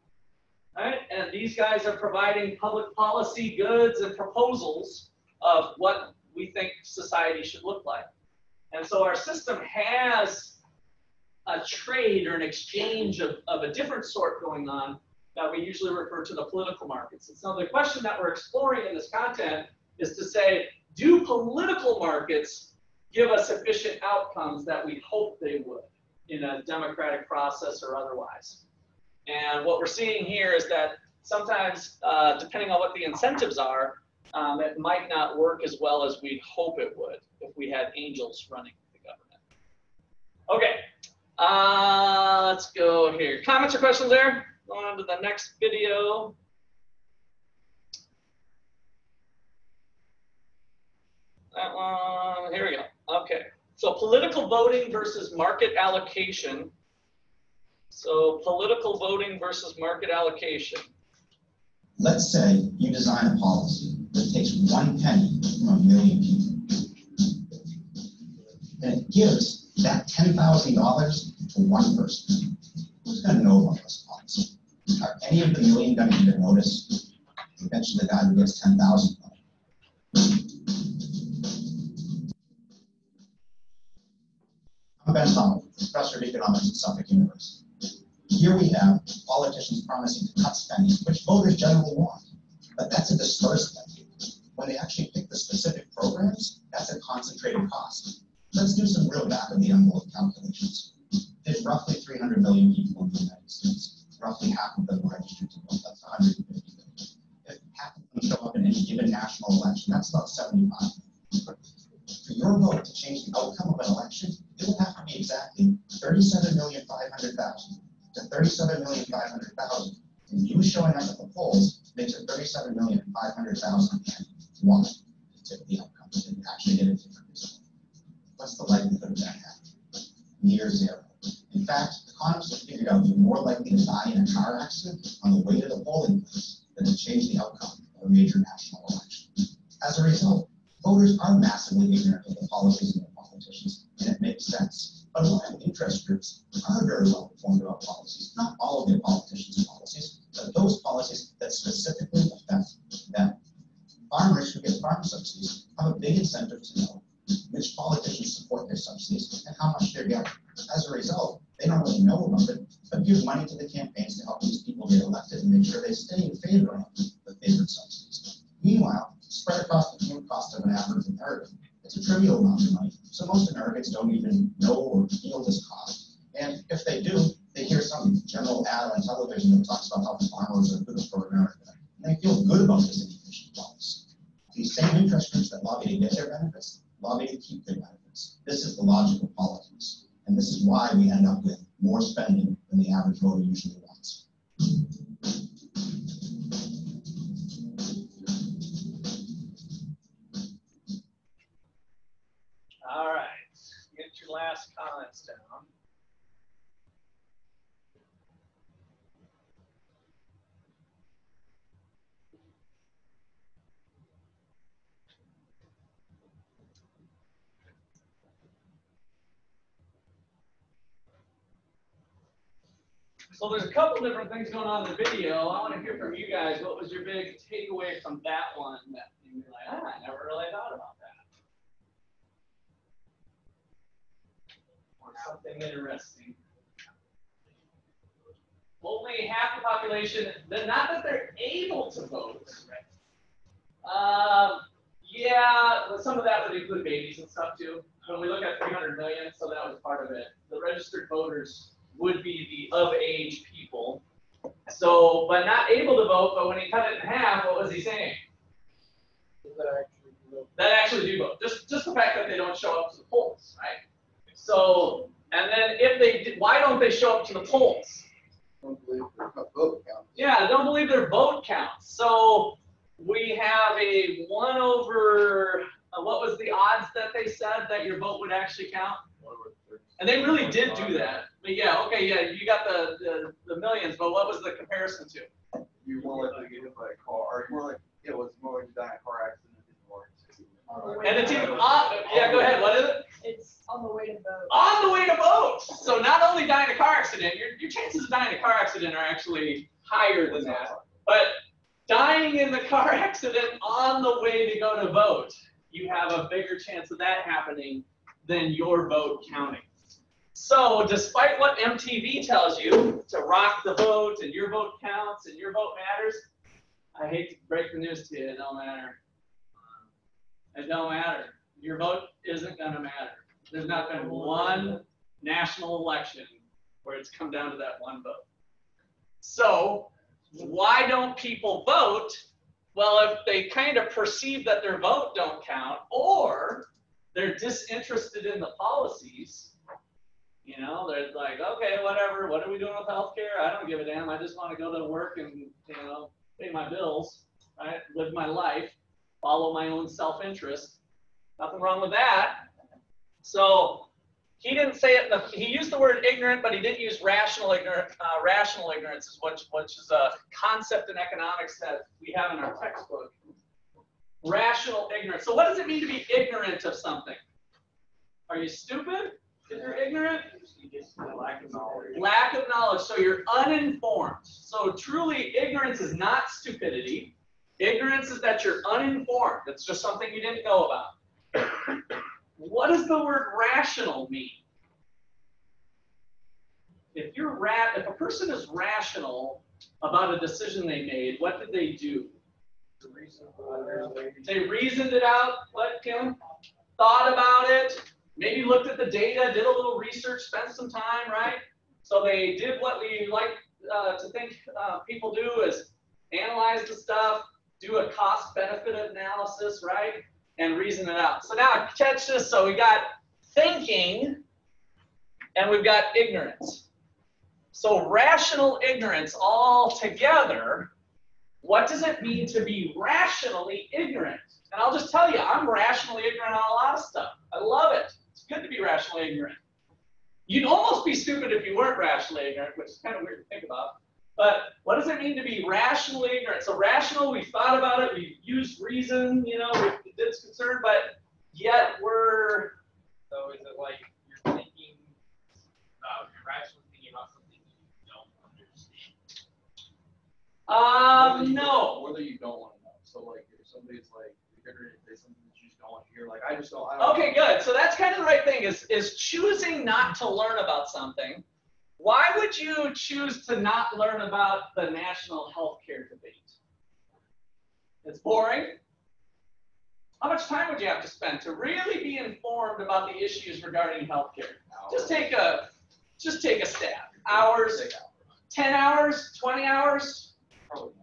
right? And these guys are providing public policy goods and proposals of what we think society should look like. And so our system has a trade or an exchange of, of a different sort going on that we usually refer to the political markets. And so the question that we're exploring in this content is to say, do political markets give us efficient outcomes that we hope they would in a democratic process or otherwise? And what we're seeing here is that sometimes, uh, depending on what the incentives are, um, it might not work as well as we'd hope it would if we had angels running the government. Okay, uh, let's go here. Comments or questions there? On to the next video. That one, here we go. Okay, so political voting versus market allocation. So political voting versus market allocation. Let's say you design a policy that takes one penny from a million people. And it gives that ten thousand dollars to one person. Who's gonna know about this policy? Are any of the million gonna even notice? Eventually, the guy who gets ten thousand. I'm Ben Donald, professor of economics at Suffolk University. Here we have politicians promising to cut spending, which voters generally want. But that's a spending. When they actually pick the specific programs, that's a concentrated cost. Let's do some real back of the envelope calculations. There's roughly 300 million people in the United States. Roughly half of them are registered to vote. That's 150 million. If half of them show up in any given national election, that's about 75 for your vote to change the outcome of an election, it will have to be exactly 37,500,000 to 37,500,000. And you showing up at the polls makes it 37,500,000 and one to the outcome to actually get a different result. What's the likelihood of that happening? Near zero. In fact, economists have figured out you're more likely to die in a car accident on the way to the polling place than to change the outcome of a major national election. As a result, voters are massively ignorant of the policies of their politicians, and it makes sense. But a lot of interest groups are very well informed about policies, not all of their politicians' policies, but those policies that specifically affect them. Farmers who get farm subsidies have a big incentive to know which politicians support their subsidies and how much they're getting. As a result, they don't really know about it, but give money to the campaigns to help these people get elected and make sure they stay in favor of the favorite subsidies. Meanwhile, spread across the human cost of an average American, it's a trivial amount of money. So most Americans don't even know or feel this cost. And if they do, they hear some general ad on television that talks about how the farmers are good for America. And they feel good about this policy. These same groups that lobby to get their benefits, lobby to keep their benefits. This is the logic of politics. And this is why we end up with more spending than the average voter usually wants. All right, get your last comments down. So there's a couple different things going on in the video. I want to hear from you guys. What was your big takeaway from that one that you were like, ah, I never really thought about that? Or something interesting. Only half the population, not that they're able to vote. Um, yeah, some of that would include babies and stuff too. When we look at 300 million, so that was part of it. The registered voters would be the of age people. So, but not able to vote, but when he cut it in half, what was he saying? That actually do vote. Just, just the fact that they don't show up to the polls, right? So, and then if they, did- why don't they show up to the polls? Don't believe their vote count. Yeah, don't believe their vote counts. So we have a one over, uh, what was the odds that they said that your vote would actually count? And they really did do that. But yeah, okay, yeah, you got the, the, the millions, but what was the comparison to? You're more likely to get hit by a car, or you're more like, it was more likely to die in a car accident than And it's even, on, yeah, go ahead, what is it? It's on the way to vote. On the way to vote. So not only die in a car accident, your, your chances of dying in a car accident are actually higher than that. But dying in the car accident on the way to go to vote, you have a bigger chance of that happening than your vote counting. So despite what MTV tells you to rock the vote and your vote counts and your vote matters, I hate to break the news to you, it don't matter. It don't matter. Your vote isn't gonna matter. There's not been one national election where it's come down to that one vote. So why don't people vote? Well, if they kind of perceive that their vote don't count, or they're disinterested in the policies, you know, they're like, okay, whatever, what are we doing with healthcare? I don't give a damn. I just want to go to work and, you know, pay my bills, right? Live my life, follow my own self-interest. Nothing wrong with that. So he didn't say it. The, he used the word ignorant, but he didn't use rational ignorant. Uh, rational ignorance is which, which is a concept in economics that we have in our textbook. Rational ignorance. So what does it mean to be ignorant of something? Are you stupid you're ignorant? Lack of knowledge. Lack of knowledge. So you're uninformed. So truly, ignorance is not stupidity. Ignorance is that you're uninformed. It's just something you didn't know about. What does the word rational mean? If you're ra- if a person is rational about a decision they made, what did they do? They reasoned it out, what, Kim? Thought about it, maybe looked at the data, did a little research, spent some time, right? So they did what we like uh, to think uh, people do is analyze the stuff, do a cost benefit analysis, right? And reason it out. So now catch this. So we got thinking and we've got ignorance. So rational ignorance all together, what does it mean to be rationally ignorant? And I'll just tell you, I'm rationally ignorant on a lot of stuff. I love it. It's good to be rationally ignorant. You'd almost be stupid if you weren't rationally ignorant, which is kind of weird to think about. But what does it mean to be rationally ignorant? So rational, we thought about it, we used reason, you know, we did concern, but yet we're So is it like you're thinking, uh, you're rationally thinking about something you don't understand? um no. Whether you don't want to know. So like, if somebody's like, you're want to hear, like, I just don't. I don't Okay, good. So that's kind of the right thing is is choosing not to learn about something. Why would you choose to not learn about the national health care debate? It's boring. How much time would you have to spend to really be informed about the issues regarding healthcare? Just take a just take a stab. Hours, 10 hours, 20 hours,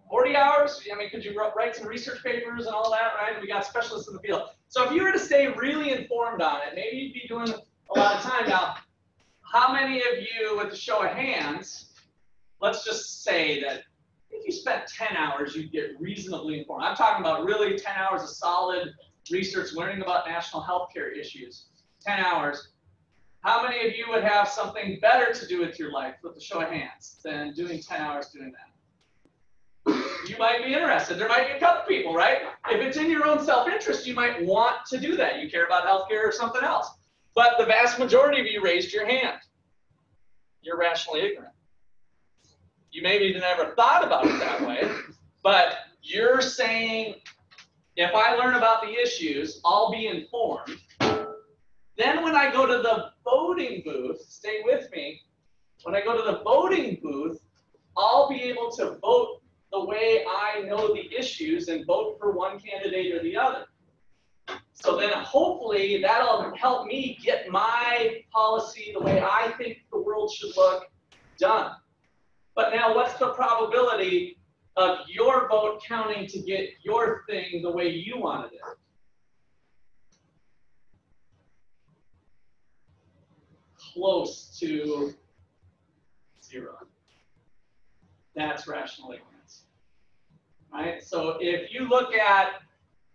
40 hours? I mean, could you write some research papers and all that, right? We got specialists in the field. So if you were to stay really informed on it, maybe you'd be doing a lot of time. Now, how many of you, with a show of hands, let's just say that if you spent 10 hours, you'd get reasonably informed. I'm talking about really 10 hours of solid research, learning about national health care issues. 10 hours. How many of you would have something better to do with your life with a show of hands than doing 10 hours doing that? You might be interested. There might be a couple people, right? If it's in your own self-interest, you might want to do that. You care about healthcare or something else. But the vast majority of you raised your hand. You're rationally ignorant. You maybe never thought about it that way, but you're saying if I learn about the issues, I'll be informed. Then when I go to the voting booth, stay with me. When I go to the voting booth, I'll be able to vote the way I know the issues and vote for one candidate or the other. So then hopefully that'll help me get my policy the way I think the world should look done. But now what's the probability of your vote counting to get your thing the way you wanted it? Close to zero. That's rational. Right? So if you look at,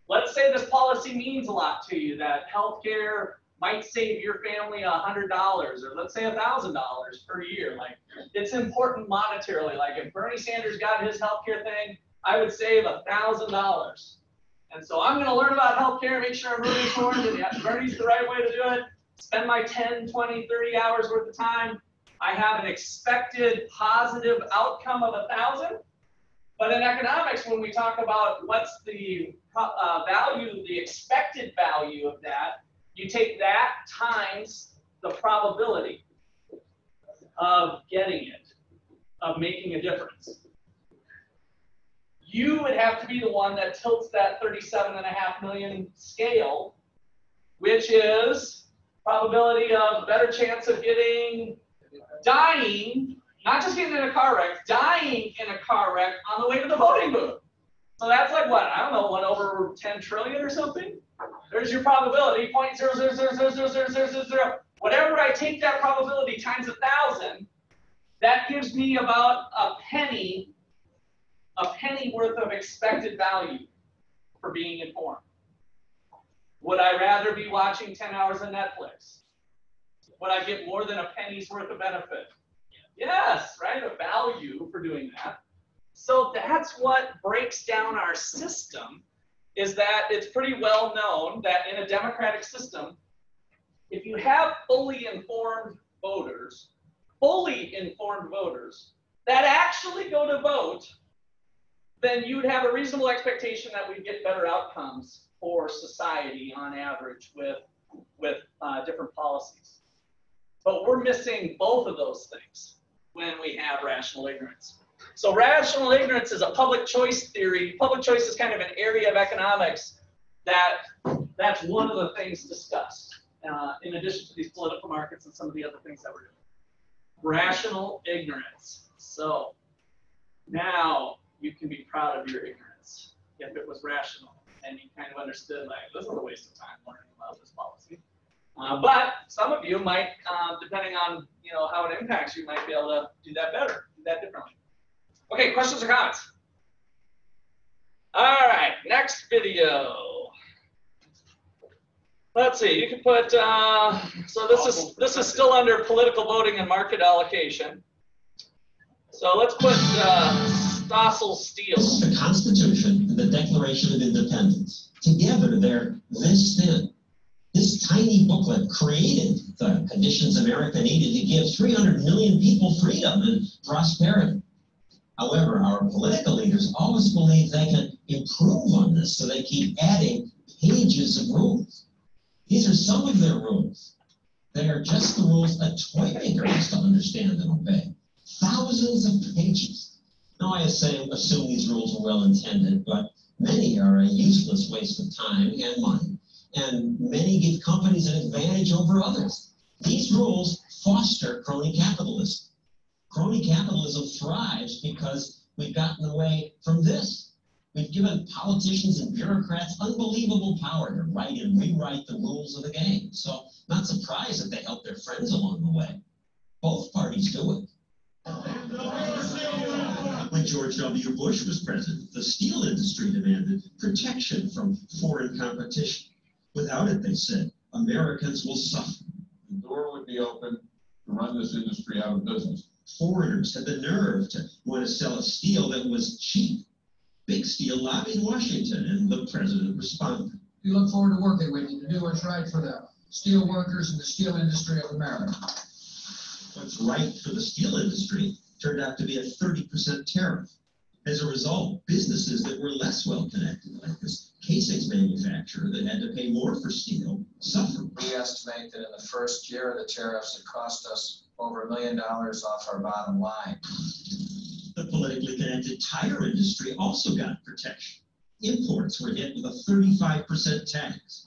let's say this policy means a lot to you, that healthcare might save your family a hundred dollars, or let's say a thousand dollars per year. Like it's important monetarily. Like if Bernie Sanders got his healthcare thing, I would save a thousand dollars. And so I'm gonna learn about healthcare, make sure I'm really informed, and yeah, Bernie's the right way to do it. Spend my 10, 20, 30 hours worth of time. I have an expected positive outcome of a thousand. But in economics, when we talk about what's the uh, value, the expected value of that, you take that times the probability of getting it, of making a difference. You would have to be the one that tilts that 37 and a half million scale, which is probability of better chance of getting dying, not just getting in a car wreck, dying in a car wreck on the way to the voting booth. So that's like what, I don't know, one over 10 trillion or something? There's your probability, 0.00000000. Whatever I take that probability times a thousand, that gives me about a penny, a penny worth of expected value for being informed. Would I rather be watching 10 hours of Netflix? Would I get more than a penny's worth of benefit? Yes, right? A value for doing that. So that's what breaks down our system is that it's pretty well known that in a democratic system, if you have fully informed voters, fully informed voters that actually go to vote, then you'd have a reasonable expectation that we'd get better outcomes for society on average with, with uh, different policies. But we're missing both of those things when we have rational ignorance. So rational ignorance is a public choice theory. Public choice is kind of an area of economics that that's one of the things discussed uh, in addition to these political markets and some of the other things that we're doing. Rational ignorance. So now you can be proud of your ignorance if it was rational and you kind of understood like this is a waste of time learning about this policy. Uh, but some of you might, uh, depending on you know how it impacts you, might be able to do that better, do that differently. Okay, questions or comments? All right, next video. Let's see, you can put, uh, so this is, this is still under political voting and market allocation. So let's put uh, Stossel Steel. The Constitution and the Declaration of Independence. Together, they're this thin. This tiny booklet created the conditions America needed to give 300 million people freedom and prosperity. However, our political leaders always believe they can improve on this, so they keep adding pages of rules. These are some of their rules. They are just the rules a toy maker has to understand and obey. Thousands of pages. Now, I assume, assume these rules are well intended, but many are a useless waste of time and money, and many give companies an advantage over others. These rules foster crony capitalism. Crony capitalism thrives because we've gotten away from this. We've given politicians and bureaucrats unbelievable power to write and rewrite the rules of the game. So, not surprised that they help their friends along the way. Both parties do it. When George W. Bush was president, the steel industry demanded protection from foreign competition. Without it, they said, Americans will suffer. The door would be open to run this industry out of business. Foreigners had the nerve to want to sell a steel that was cheap. Big Steel lobbied Washington, and the president responded. We look forward to working with you to do what's right for the steel workers and the steel industry of America. What's right for the steel industry turned out to be a 30% tariff. As a result, businesses that were less well connected, like this casings manufacturer that had to pay more for steel, suffered. We estimate that in the first year of the tariffs, it cost us over a million dollars off our bottom line. The politically connected tire industry also got protection. Imports were hit with a 35% tax.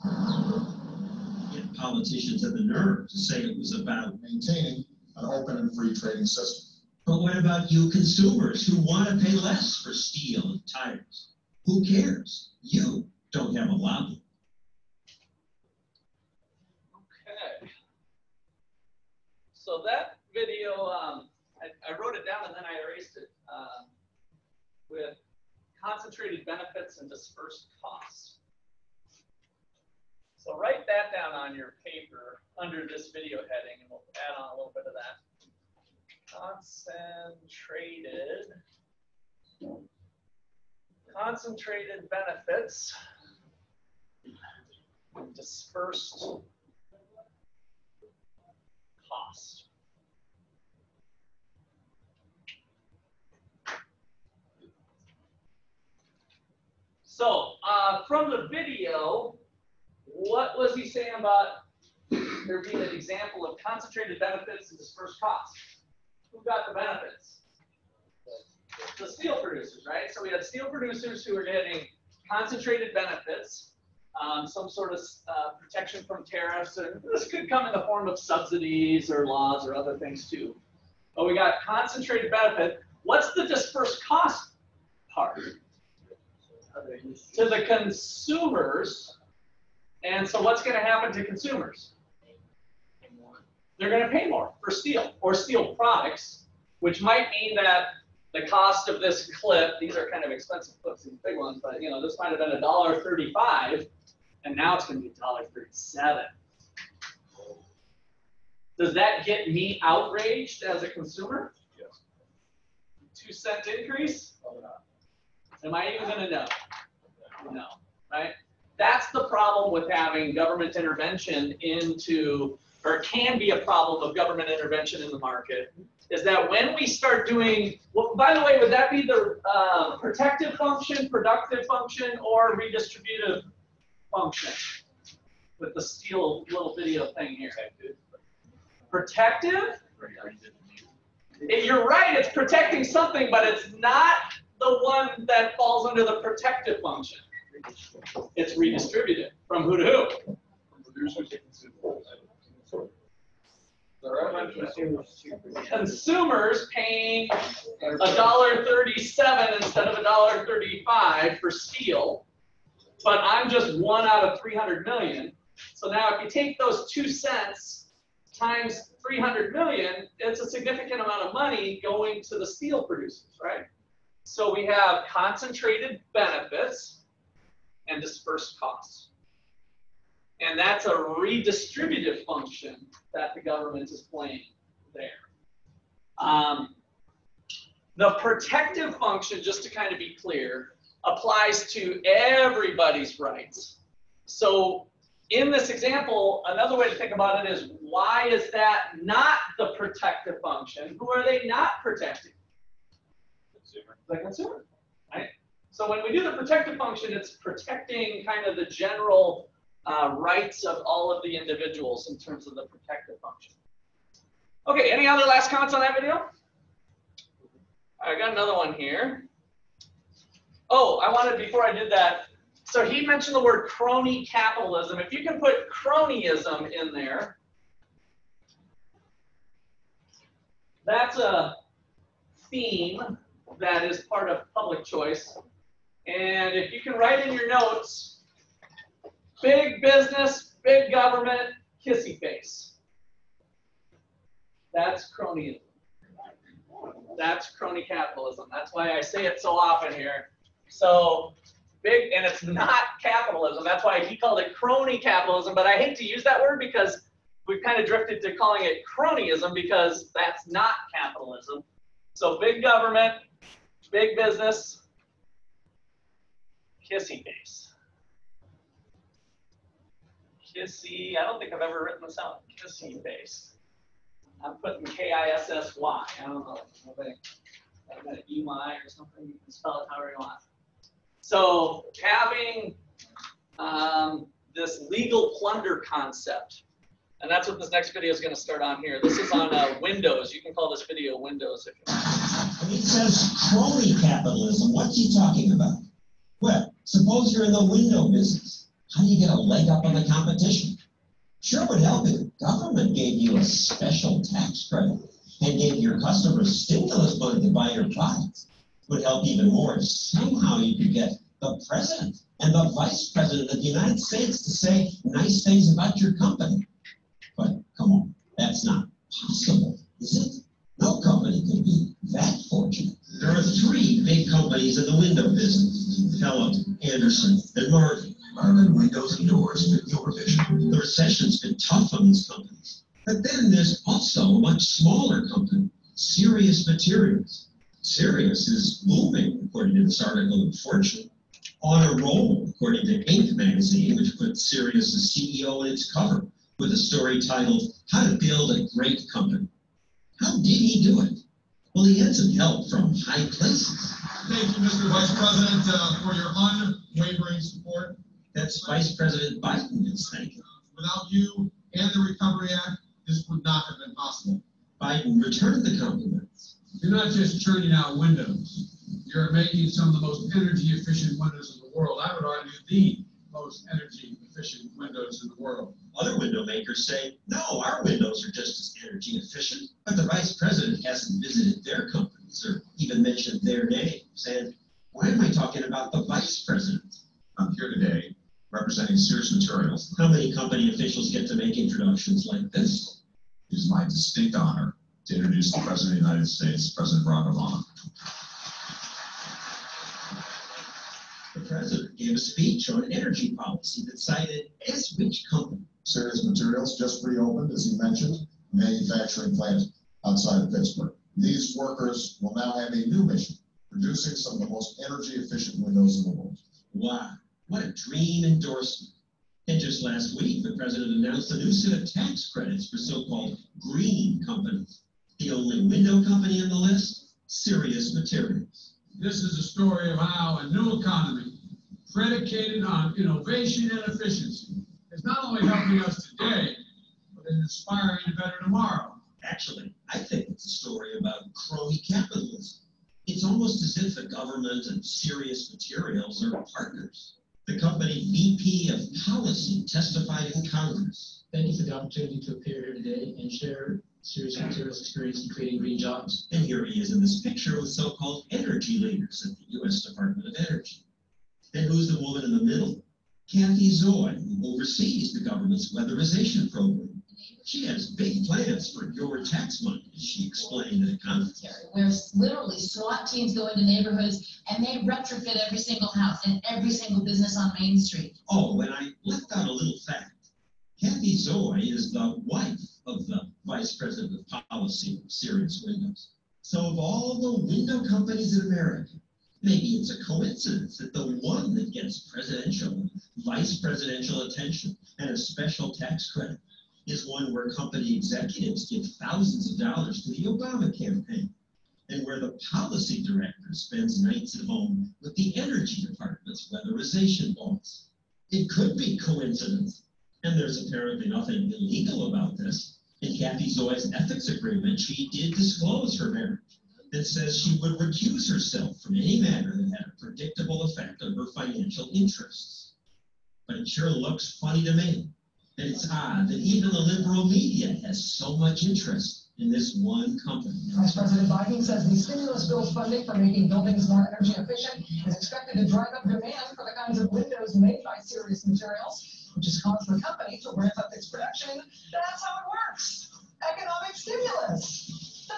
Yet politicians had the nerve to say it was about Maintaining an open and free trading system. But what about you consumers who want to pay less for steel and tires? Who cares? You don't have a lobby. Okay. So that video, um, I, I wrote it down and then I erased it, um, with concentrated benefits and dispersed costs. So write that down on your paper under this video heading and we'll add on a little bit of that. Concentrated. Concentrated benefits. Dispersed cost. So, uh, from the video, what was he saying about there being an example of concentrated benefits and dispersed costs? Who got the benefits? The steel producers, right? So we had steel producers who were getting concentrated benefits, um, some sort of uh, protection from tariffs, and this could come in the form of subsidies or laws or other things too. But we got concentrated benefit. What's the dispersed cost part? To the consumers. And so what's going to happen to consumers? They're going to pay more for steel or steel products, which might mean that the cost of this clip, these are kind of expensive clips, these big ones, but you know, this might have been a dollar thirty-five, and now it's going to be a dollar thirty-seven. Does that get me outraged as a consumer? Yes. Two cent increase? Am I even gonna know? No, right? That's the problem with having government intervention into, or can be a problem of government intervention in the market, is that when we start doing, well, by the way, would that be the uh, protective function, productive function, or redistributive function? With the steel little video thing here. Protective? You're right, it's protecting something, but it's not the one that falls under the protective function. It's redistributive from who to who? Consumers paying a dollar thirty-seven instead of a dollar thirty-five for steel. But I'm just one out of three hundred million. So now if you take those two cents times three hundred million, it's a significant amount of money going to the steel producers, right? So we have concentrated benefits and dispersed costs. And that's a redistributive function that the government is playing there. Um, the protective function, just to kind of be clear, applies to everybody's rights. So in this example, another way to think about it is why is that not the protective function? Who are they not protecting? Consumer. the consumer, right? So when we do the protective function, it's protecting kind of the general uh, rights of all of the individuals in terms of the protective function. Okay, any other last comments on that video? I got another one here. Oh, I wanted, before I did that, so he mentioned the word crony capitalism. If you can put cronyism in there, that's a theme that is part of public choice. And if you can write in your notes, big business, big government, kissy face. That's cronyism. That's crony capitalism. That's why I say it so often here. So big, and it's not capitalism. That's why he called it crony capitalism. But I hate to use that word because we've kind of drifted to calling it cronyism because that's not capitalism. So big government, big business, kissy face. Kissy, I don't think I've ever written this out. Kissy face. I'm putting K I don't know, nobody, U I or something, you can spell it however you want. So having, um, this legal plunder concept, and that's what this next video is gonna start on here. This is on, uh, Windows, you can call this video Windows if you want. He says crony capitalism, what's he talking about? Well, suppose you're in the window business. How do you get a leg up on the competition? Sure would help if government gave you a special tax credit and gave your customers stimulus money to buy your products. Would help even more if somehow you could get the president and the vice president of the United States to say nice things about your company. But come on, that's not possible, is it? No company could be that fortunate. There are three big companies in the window business, Phillips, Andersen, and Marvin. Windows and Doors fit your vision. The recession's been tough on these companies. But then there's also a much smaller company, Serious Materials. Serious is moving, according to this article in Fortune, on a roll, according to Inc. magazine, which put Serious' CEO on its cover with a story titled How to Build a Great Company. How did he do it? Well, he had some help from high places. Thank you, Mr. Vice President, uh, for your unwavering support. That's Vice President Biden is thanking. Without you and the Recovery Act, this would not have been possible. Biden returned the compliments. You're not just churning out windows. You're making some of the most energy efficient windows in the world. I would argue the most energy efficient windows in the world. Other window makers say, no, our windows are just as energy efficient. But the vice president hasn't visited their companies or even mentioned their names. And why am I talking about the vice president? I'm here today representing Serious Materials. How many company officials get to make introductions like this? It is my distinct honor to introduce the President of the United States, President Barack Obama. The president gave a speech on energy policy that cited as which company? Serious Materials just reopened, as he mentioned, manufacturing plant outside of Pittsburgh. These workers will now have a new mission, producing some of the most energy efficient windows in the world. Wow, what a dream endorsement. And just last week, the president announced a new set of tax credits for so-called green companies. The only window company on the list, Serious Materials. This is a story of how a new economy predicated on innovation and efficiency is not only helping us today, but is inspiring a better tomorrow. Actually, I think it's a story about crony capitalism. It's almost as if the government and Serious Materials are partners. The company VP of Policy testified in Congress. Thank you for the opportunity to appear here today and share Serious Materials' experience in creating green jobs. And here he is in this picture with so-called energy leaders at the U.S. Department of Energy. And who's the woman in the middle? Kathy Zoi, who oversees the government's weatherization program. She has big plans for your tax money, she explained in a conference. Where literally SWAT teams go into neighborhoods and they retrofit every single house and every single business on Main Street. Oh, and I left out a little fact. Kathy Zoi is the wife of the vice president of policy of Serious Windows. So of all the window companies in America, maybe it's a coincidence that the one that gets presidential vice presidential attention and a special tax credit is one where company executives give thousands of dollars to the Obama campaign and where the policy director spends nights at home with the energy department's weatherization boss. It could be coincidence, and there's apparently nothing illegal about this. In Kathy Zoi's ethics agreement, she did disclose her marriage that says she would recuse herself from any matter that had a predictable effect on her financial interests. But it sure looks funny to me. And it's odd that even the liberal media has so much interest in this one company. Vice President Biden says the stimulus bill's funding for making buildings more energy efficient is expected to drive up demand for the kinds of windows made by serious Materials, which has caused the company to ramp up its production. That's how it works. Economic stimulus.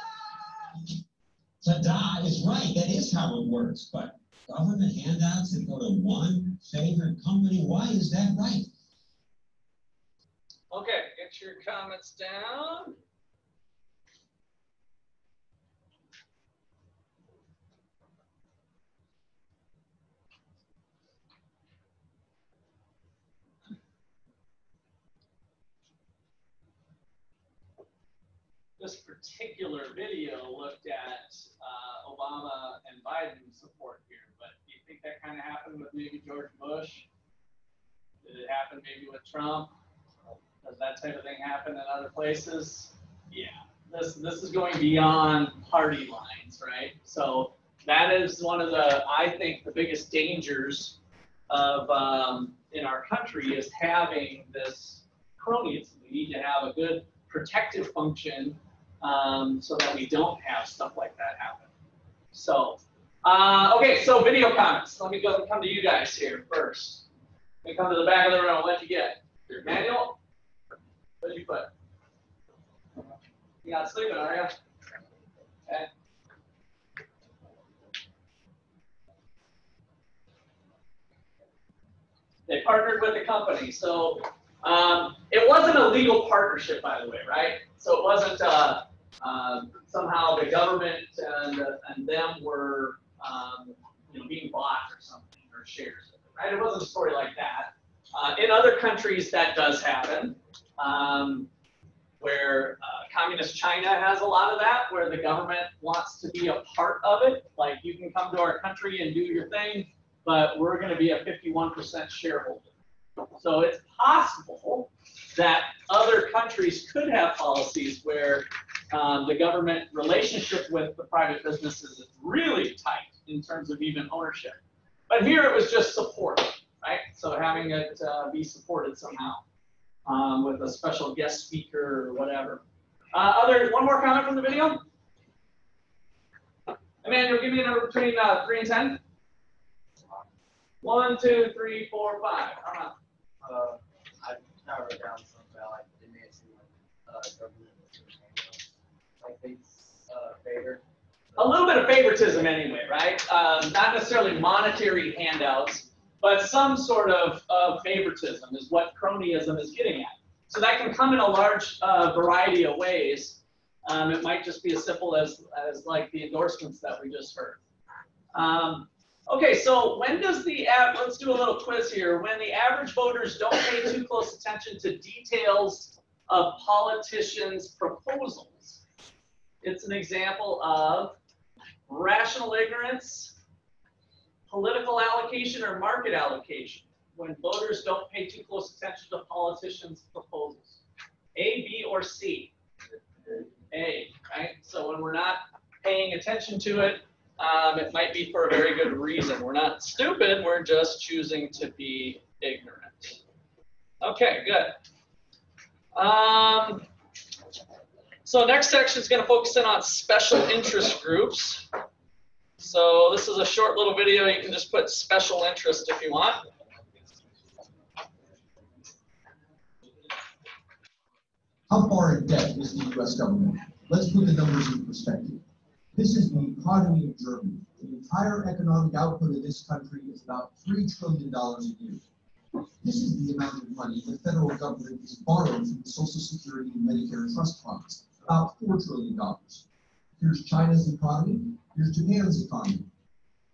Ta-da is right. That is how it works. But government handouts that go to one favorite company, why is that right? Okay, get your comments down. this particular video looked at uh, Obama and Biden support here, but do you think that kind of happened with maybe George Bush? Did it happen maybe with Trump? Does that type of thing happen in other places? Yeah, this this is going beyond party lines, right? So that is one of the I think the biggest dangers of um, in our country is having this cronyism. We need to have a good protective function um, so that we don't have stuff like that happen. So, uh, okay, so video comments. Let me go come to you guys here first. Let me come to the back of the room. What'd you get? Your manual? Did you put? You're not sleeping, are you? They partnered with the company. So um, it wasn't a legal partnership, by the way, right? So it wasn't uh, uh, somehow the government and, and them were um, you know, being bought or something, or shares, right? It wasn't a story like that. Uh, in other countries, that does happen, um, where uh, communist China has a lot of that, where the government wants to be a part of it. Like, you can come to our country and do your thing, but we're going to be a 51% shareholder. So it's possible that other countries could have policies where um, the government relationship with the private businesses is really tight in terms of even ownership. But here it was just support, right? So having it uh, be supported somehow um, with a special guest speaker or whatever. Uh, other, one more comment from the video? Emmanuel, give me a number between uh, 3 and 10. One, two, three, four, five. Uh-huh. Uh, I kind of wrote down something about like Nancy uh, government like they uh, favor. A little bit of favoritism anyway, right? Um, not necessarily monetary handouts, but some sort of, favoritism is what cronyism is getting at. So that can come in a large uh, variety of ways. Um, it might just be as simple as, as like the endorsements that we just heard. Um, Okay, so when does the, let's do a little quiz here. When the average voters don't pay too close attention to details of politicians' proposals, it's an example of rational ignorance, political allocation, or market allocation. When voters don't pay too close attention to politicians' proposals. A, B, or C? A, right? So when we're not paying attention to it, um, it might be for a very good reason. We're not stupid, we're just choosing to be ignorant. Okay, good. Um, so next section is going to focus in on special interest groups. So this is a short little video. You can just put special interest if you want. How far in debt is the U.S. government? Let's put the numbers in perspective. This is the economy of Germany. The entire economic output of this country is about $3 trillion a year. This is the amount of money the federal government is borrowing from the Social Security and Medicare trust funds, about $4 trillion. Here's China's economy, here's Japan's economy.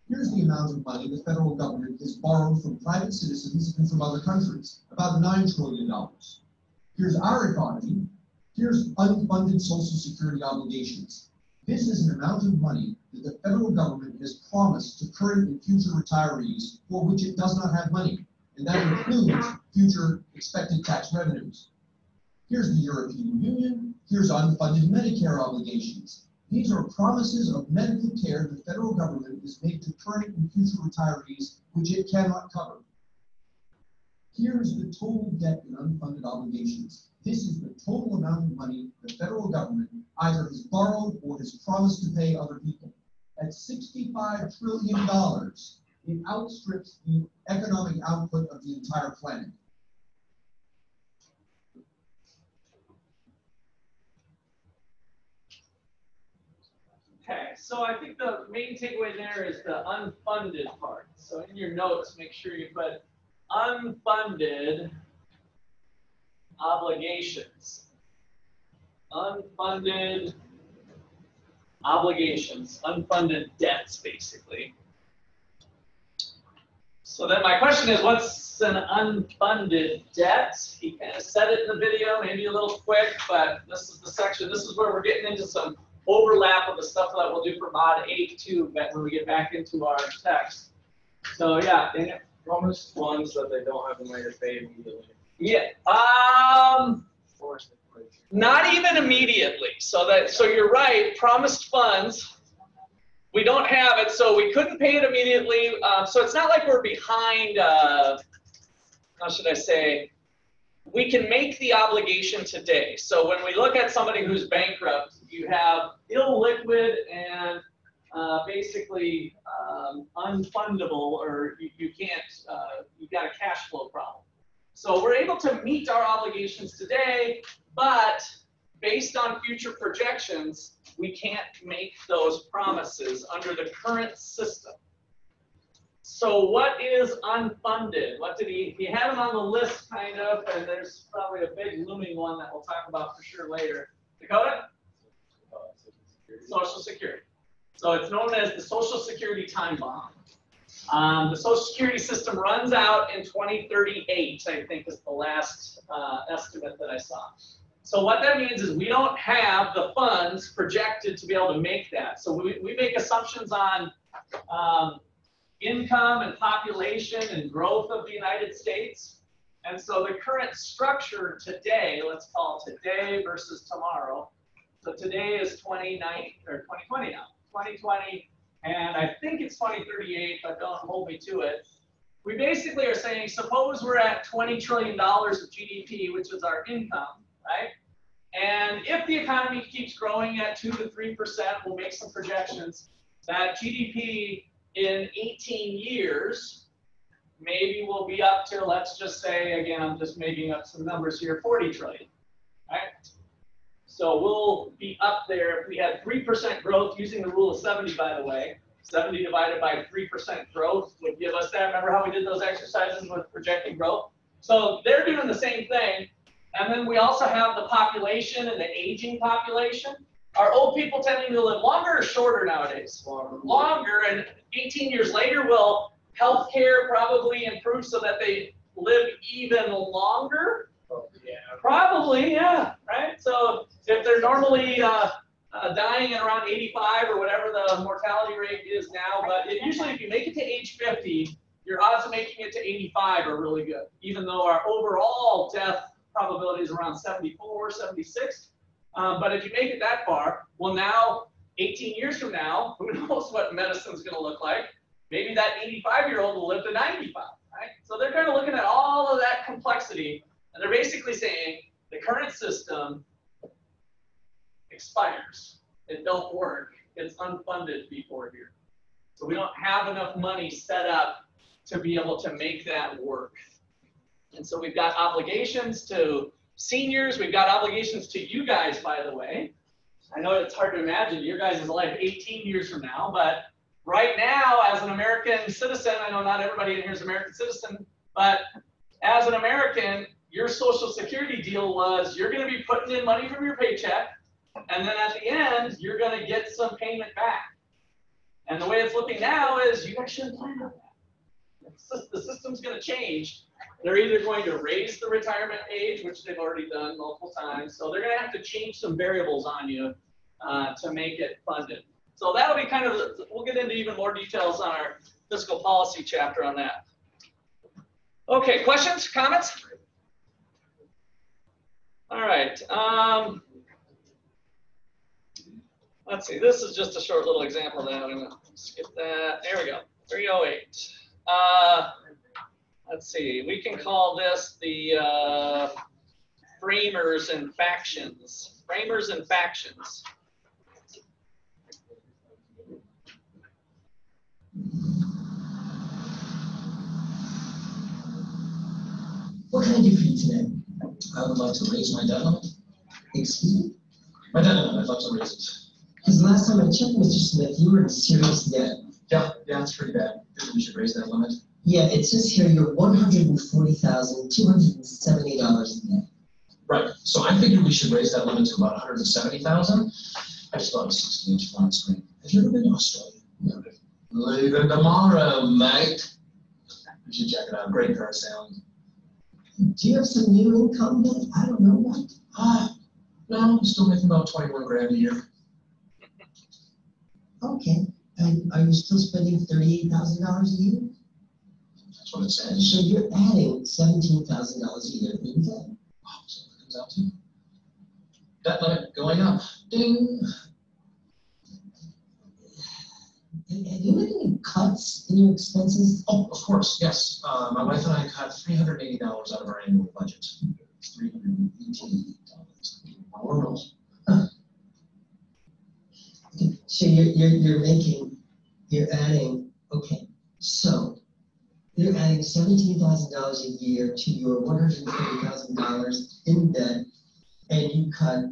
Here's the amount of money the federal government has borrowed from private citizens and from other countries, about $9 trillion. Here's our economy, here's unfunded Social Security obligations, this is an amount of money that the federal government has promised to current and future retirees for which it does not have money, and that includes future expected tax revenues. Here's the European Union, here's unfunded Medicare obligations. These are promises of medical care the federal government has made to current and future retirees which it cannot cover. Here's the total debt and unfunded obligations. This is the total amount of money the federal government either has borrowed or has promised to pay other people. At $65 trillion, it outstrips the economic output of the entire planet. Okay, so I think the main takeaway there is the unfunded part. So in your notes, make sure you put unfunded obligations. Unfunded obligations, unfunded debts, basically. So then my question is, what's an unfunded debt. He kind of said it in the video, maybe a little quick, but this is the section, this is where we're getting into some overlap of the stuff that we'll do for mod eight too, but when we get back into our text. So, yeah, Daniel? Promised funds that they don't have the money to pay immediately. Yeah, um, Force the bridge. not even immediately. So that, so you're right, promised funds. We don't have it, so we couldn't pay it immediately. Um, so it's not like we're behind, uh, how should I say? We can make the obligation today. So when we look at somebody who's bankrupt, you have illiquid and uh, basically um, unfundable, or you, you can't, uh, you've got a cash flow problem. So we're able to meet our obligations today, but based on future projections, we can't make those promises under the current system. So what is unfunded? What did he, he had them on the list kind of, and there's probably a big looming one that we'll talk about for sure later. Dakota? Social Security. So it's known as the Social Security time bomb. Um, the Social Security system runs out in 2038, I think is the last uh, estimate that I saw. So what that means is we don't have the funds projected to be able to make that. So we, we make assumptions on um, income and population and growth of the United States. And so the current structure today, let's call today versus tomorrow. So today is 29 or 2020 now, 2020, and I think it's 2038, but don't hold me to it. We basically are saying, suppose we're at $20 trillion of GDP, which is our income, right? And if the economy keeps growing at 2 to 3%, we'll make some projections that GDP in 18 years maybe we'll be up to, let's just say, again, I'm just making up some numbers here, 40 trillion, right? So we'll be up there if we had 3% growth using the rule of 70, by the way. 70 divided by 3% growth would give us that. Remember how we did those exercises with projecting growth? So they're doing the same thing. And then we also have the population and the aging population. Are old people tending to live longer or shorter nowadays? Longer. Longer, and 18 years later, will healthcare probably improve so that they live even longer? Yeah. Probably, yeah, right? So if they're normally uh, uh, dying at around 85 or whatever the mortality rate is now, but it, usually if you make it to age 50, your odds of making it to 85 are really good, even though our overall death probability is around 74, 76. Um, but if you make it that far, well, now 18 years from now, who knows what medicine's going to look like? Maybe that 85 year old will live to 95, right? So they're kind of looking at all of that complexity, and they're basically saying the current system expires. It don't work. It's unfunded before here. So we don't have enough money set up to be able to make that work. And so we've got obligations to seniors. We've got obligations to you guys, by the way. I know it's hard to imagine your guys' life 18 years from now, but right now, as an American citizen, I know not everybody in here is American citizen, but as an American, your social security deal was you're going to be putting in money from your paycheck, and then at the end, you're going to get some payment back. And the way it's looking now is you guys shouldn't plan on that. The system's going to change. They're either going to raise the retirement age, which they've already done multiple times, so they're going to have to change some variables on you uh, to make it funded. So that'll be kind of, we'll get into even more details on our fiscal policy chapter on that. Okay, questions, comments? All right. Um, let's see, this is just a short little example that I'm going to skip that. There we go, 308. Uh, let's see, we can call this the uh, framers and factions. Framers and factions. What can I do for you today? I would like to raise my debt limit. Excuse me? My debt limit, I'd like to raise it. Because last time I checked, Mr. Smith, you were in serious debt. Yeah, yeah, it's pretty bad. We should raise that limit. Yeah, it says here you're one hundred and forty thousand, two hundred and seventy dollars in debt. Right, so I figured we should raise that limit to about hundred and seventy thousand. I just thought a was sixty inch flat screen. Have you ever been to Australia? No. Leaving tomorrow, mate. You should check it out. Great car sound. Do you have some new income that I don't know about? Ah, no, I'm still making about twenty-one grand a year. Okay, and are you still spending thirty-eight thousand dollars a year? That's what it says. So you're adding seventeen thousand dollars a year in debt. Oh, so it comes out to. Debt limit going up. Ding. Have have you made any cuts in your expenses? Oh, of course, yes. Uh, my wife and I cut three hundred eighty dollars out of our annual budget. Three hundred eighty dollars. World. So you're, you're, you're making, you're adding, okay, so you're adding seventeen thousand dollars a year to your one hundred thirty thousand dollars in debt, and you cut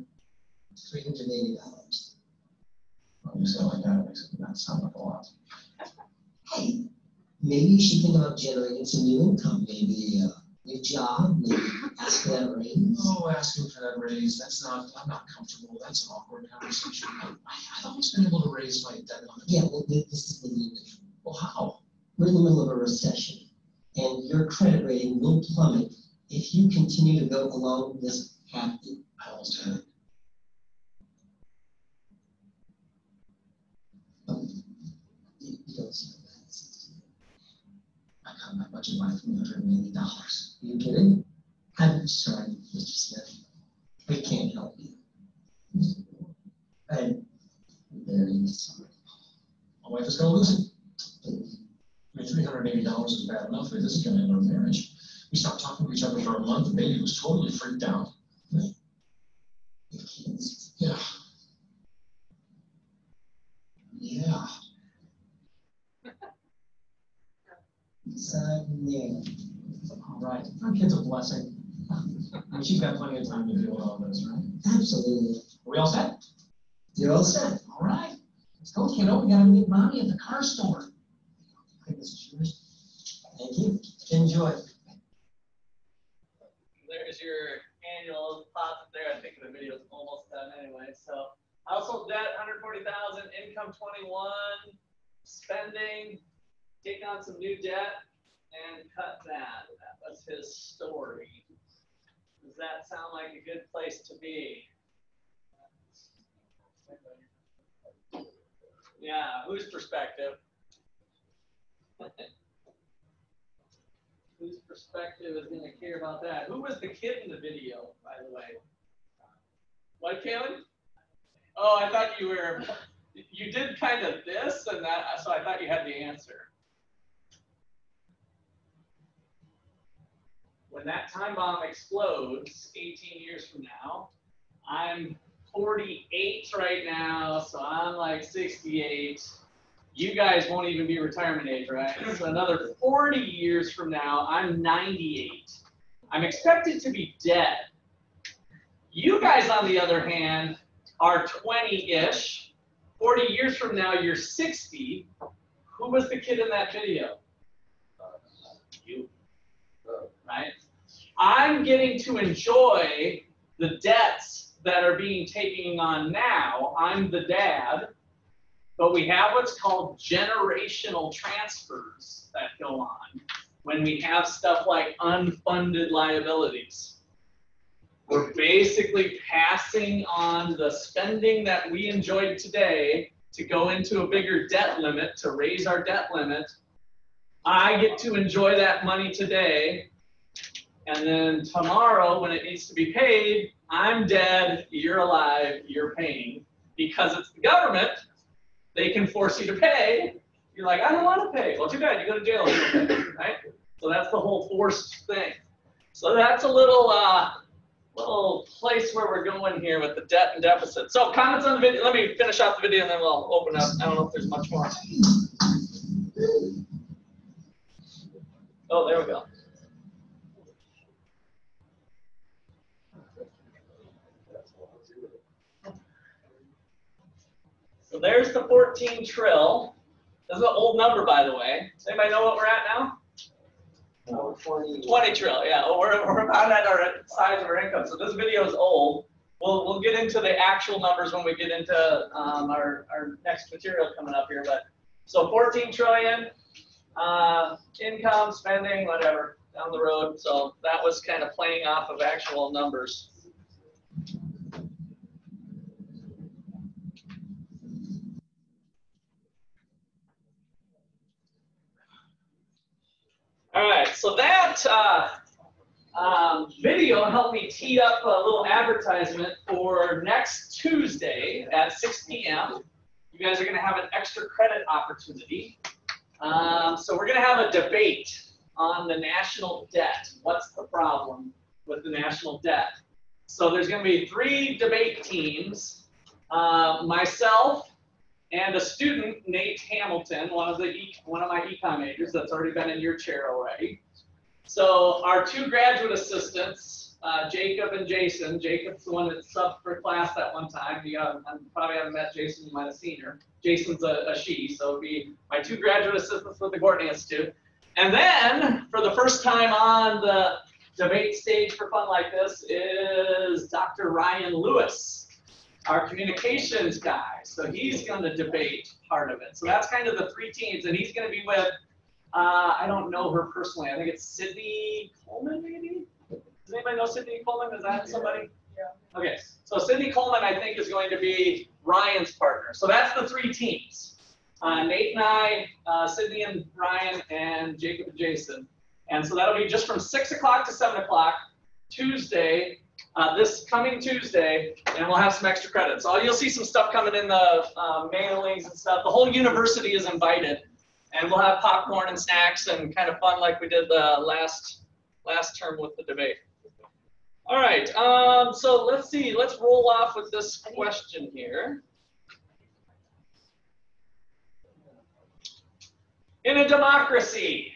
three hundred eighty dollars. Say it like that, makes it not sound like a lot. Hey, maybe you should think about generating some new income, maybe a new job, maybe ask for that raise. Oh, asking for that raise, that's not, I'm not comfortable. That's an awkward conversation. I, I've always been able to raise my debt limit. Yeah, well, this is the limit. Well, how? We're in the middle of a recession, and your credit rating will plummet if you continue to go along this path. I almost had it. Um, You you don't see that. My budget hundred and eighty dollars. Are you kidding? I'm sorry, Mr. Smith. We can't help you. I'm very sorry. My wife is gonna lose it. I mean, three hundred and eighty dollars is bad enough, this is gonna end our marriage. We stopped talking to each other for a month, the baby was totally freaked out. Yeah. Yeah. Side there. All right, our kid's a blessing. I mean, she's got plenty of time to deal with all this, right? Absolutely. Are we all set? You're all set. All right. Let's go, kiddo. We gotta meet mommy at the car store. I think this is yours. Thank you. Enjoy. There's your annual deposit there. I think the video's almost done anyway. So household debt, hundred forty thousand, income twenty-one, spending, take on some new debt and cut that. That was his story. Does that sound like a good place to be? Yeah, whose perspective? Whose perspective is gonna care about that? Who was the kid in the video, by the way? What, Kalen? Oh, I thought you were, you did kind of this and that, so I thought you had the answer. When that time bomb explodes 18 years from now, I'm 48 right now, so I'm like 68. You guys won't even be retirement age, right? So another 40 years from now, I'm 98. I'm expected to be dead. You guys, on the other hand, are 20-ish. 40 years from now, you're 60. Who was the kid in that video? Uh, you. Uh, right? I'm getting to enjoy the debts that are being taken on now. I'm the dad. But we have what's called generational transfers that go on when we have stuff like unfunded liabilities. We're basically passing on the spending that we enjoyed today to go into a bigger debt limit, to raise our debt limit. I get to enjoy that money today. And then tomorrow, when it needs to be paid, I'm dead, you're alive, you're paying. Because it's the government, they can force you to pay. You're like, I don't want to pay. Well, too bad, you go to jail, right? So that's the whole forced thing. So that's a little, uh, little place where we're going here with the debt and deficit. So comments on the video. Let me finish off the video and then we'll open up. I don't know if there's much more. Oh, there we go. So there's the 14 trill. This is an old number, by the way. Does anybody know what we're at now? 20 trill, yeah. We're, we're about at our size of our income. So this video is old. We'll, we'll get into the actual numbers when we get into um, our, our next material coming up here. But so 14 trillion, uh, income, spending, whatever, down the road. So that was kind of playing off of actual numbers. All right, so that uh, um, video helped me tee up a little advertisement for next Tuesday at 6 p.m. You guys are going to have an extra credit opportunity. Um, so we're going to have a debate on the national debt. What's the problem with the national debt? So there's going to be three debate teams. Uh, myself and a student, Nate Hamilton, one of the one of my econ majors that's already been in your chair already. So our two graduate assistants, uh, Jacob and Jason. Jacob's the one that subbed for class that one time. You got, I probably haven't met Jason. You might have seen her. Jason's a, a she, so it'll be my two graduate assistants with the Gwartney Institute. And then, for the first time on the debate stage for fun like this, is Dr. Ryan Lewis, our communications guy. So he's going to debate part of it. So that's kind of the three teams, and he's going to be with, uh, I don't know her personally. I think it's Sydney Coleman, maybe? Does anybody know Sydney Coleman? Is that somebody? Yeah. Okay, so Sydney Coleman, I think, is going to be Ryan's partner. So that's the three teams. Uh, Nate and I, uh, Sydney and Ryan, and Jacob and Jason. And so that'll be just from 6 o'clock to 7 o'clock, Tuesday, uh, this coming Tuesday, and we'll have some extra credits. So you'll see some stuff coming in the uh, mailings and stuff. The whole university is invited, and we'll have popcorn and snacks and kind of fun like we did the last last term with the debate. All right, um, so let's see. Let's roll off with this question here. In a democracy,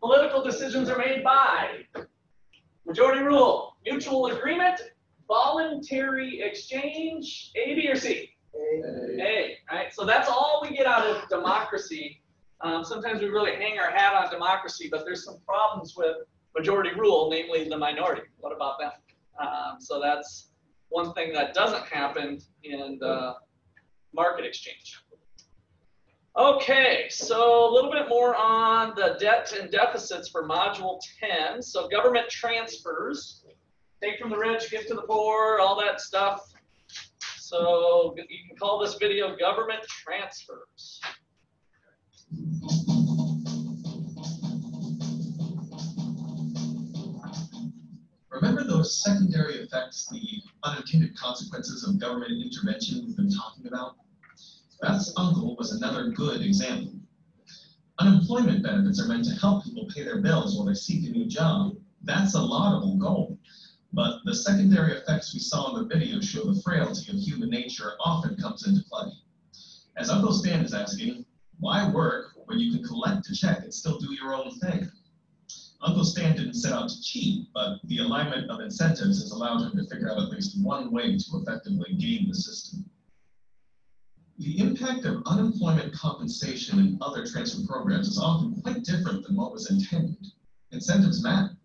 political decisions are made by majority rule, mutual agreement, voluntary exchange, A, B, or C? A. A, right? So that's all we get out of democracy. Um, sometimes we really hang our hat on democracy, but there's some problems with majority rule, namely the minority. What about them? Um, so that's one thing that doesn't happen in the market exchange. Okay, so a little bit more on the debt and deficits for Module 10. So government transfers, take from the rich, give to the poor, all that stuff. So you can call this video government transfers. Remember those secondary effects, the unintended consequences of government intervention we've been talking about? Beth's uncle was another good example. Unemployment benefits are meant to help people pay their bills while they seek a new job. That's a laudable goal. But the secondary effects we saw in the video show the frailty of human nature often comes into play. As Uncle Stan is asking, why work when you can collect a check and still do your own thing? Uncle Stan didn't set out to cheat, but the alignment of incentives has allowed him to figure out at least one way to effectively game the system. The impact of unemployment compensation and other transfer programs is often quite different than what was intended. Incentives matter.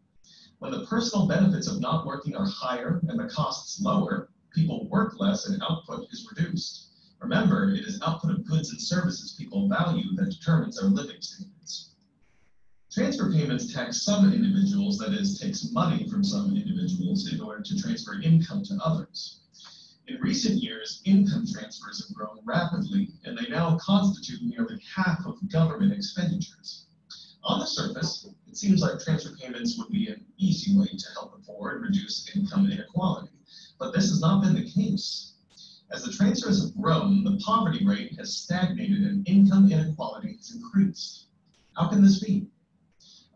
When the personal benefits of not working are higher and the costs lower, people work less and output is reduced. Remember, it is output of goods and services people value that determines their living standards. Transfer payments tax some individuals, that is, takes money from some individuals in order to transfer income to others. In recent years, income transfers have grown rapidly, and they now constitute nearly half of government expenditures. On the surface, it seems like transfer payments would be an easy way to help the poor and reduce income inequality, but this has not been the case. As the transfers have grown, the poverty rate has stagnated and income inequality has increased. How can this be?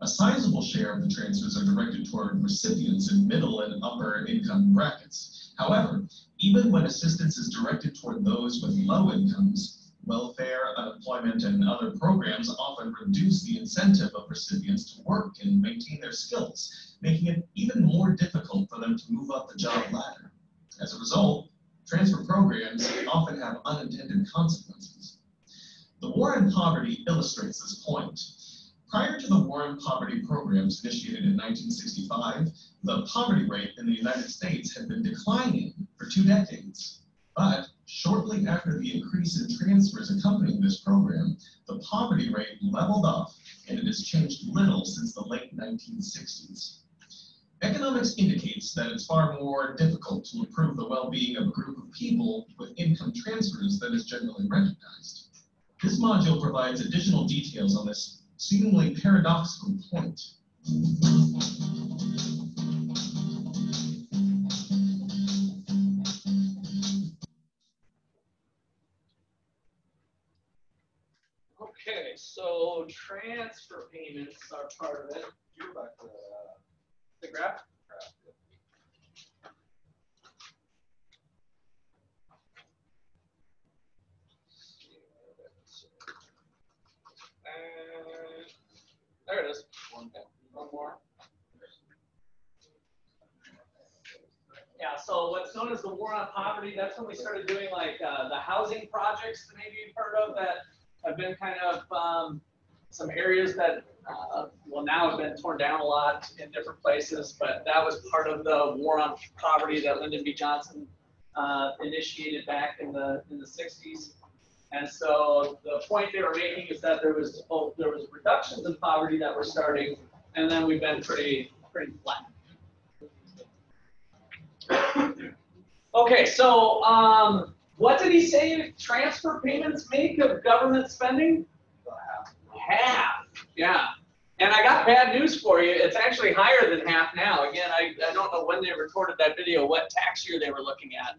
A sizable share of the transfers are directed toward recipients in middle and upper income brackets. However, even when assistance is directed toward those with low incomes, welfare, unemployment, and other programs often reduce the incentive of recipients to work and maintain their skills, making it even more difficult for them to move up the job ladder. As a result, transfer programs often have unintended consequences. The war on poverty illustrates this point. Prior to the War on Poverty programs initiated in 1965, the poverty rate in the United States had been declining for two decades. But Shortly after the increase in transfers accompanying this program, the poverty rate leveled off and it has changed little since the late 1960s. Economics indicates that it's far more difficult to improve the well-being of a group of people with income transfers than is generally recognized. This module provides additional details on this seemingly paradoxical point. So transfer payments are part of it. You're back to, uh, The graph? graph, there it is. One, one more. Yeah, so what's known as the war on poverty, that's when we started doing like uh, the housing projects that maybe you've heard of that have been kind of um, some areas that, uh, well, now have been torn down a lot in different places, but that was part of the war on poverty that Lyndon B. Johnson uh, initiated back in the in the 60s. And so the point they were making is that there was oh, there was reductions in poverty that were starting, and then we've been pretty pretty flat. Okay, so um, what did he say transfer payments make of government spending? Half, yeah. And I got bad news for you. It's actually higher than half now. Again, I, I don't know when they recorded that video, what tax year they were looking at.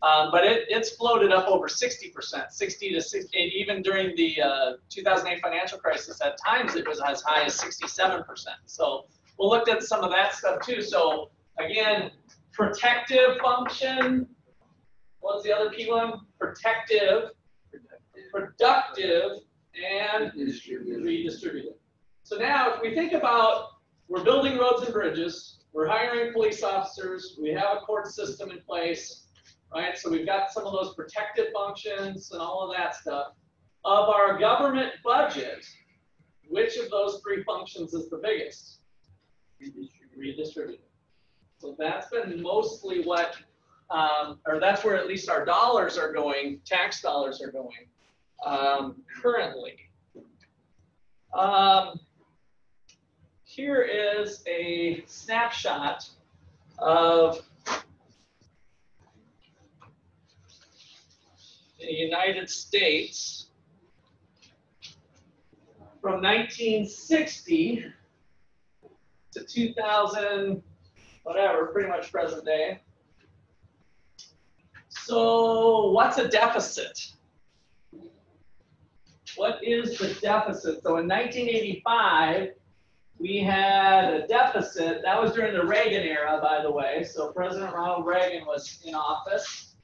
Um, but it, it's floated up over 60%, 60 to 60, even during the uh, 2008 financial crisis, at times it was as high as 67%. So we'll look at some of that stuff too. So again, protective function, what's the other P one? Protective, productive, and redistributive. So now if we think about, we're building roads and bridges, we're hiring police officers, we have a court system in place, right? So we've got some of those protective functions and all of that stuff. Of our government budget, which of those three functions is the biggest? Redistributive. So that's been mostly what, um, or that's where at least our dollars are going, tax dollars are going um, currently. Um, here is a snapshot of the United States from 1960 to 2000, whatever, pretty much present day. So what's a deficit? What is the deficit? So in 1985, we had a deficit. That was during the Reagan era, by the way. So President Ronald Reagan was in office,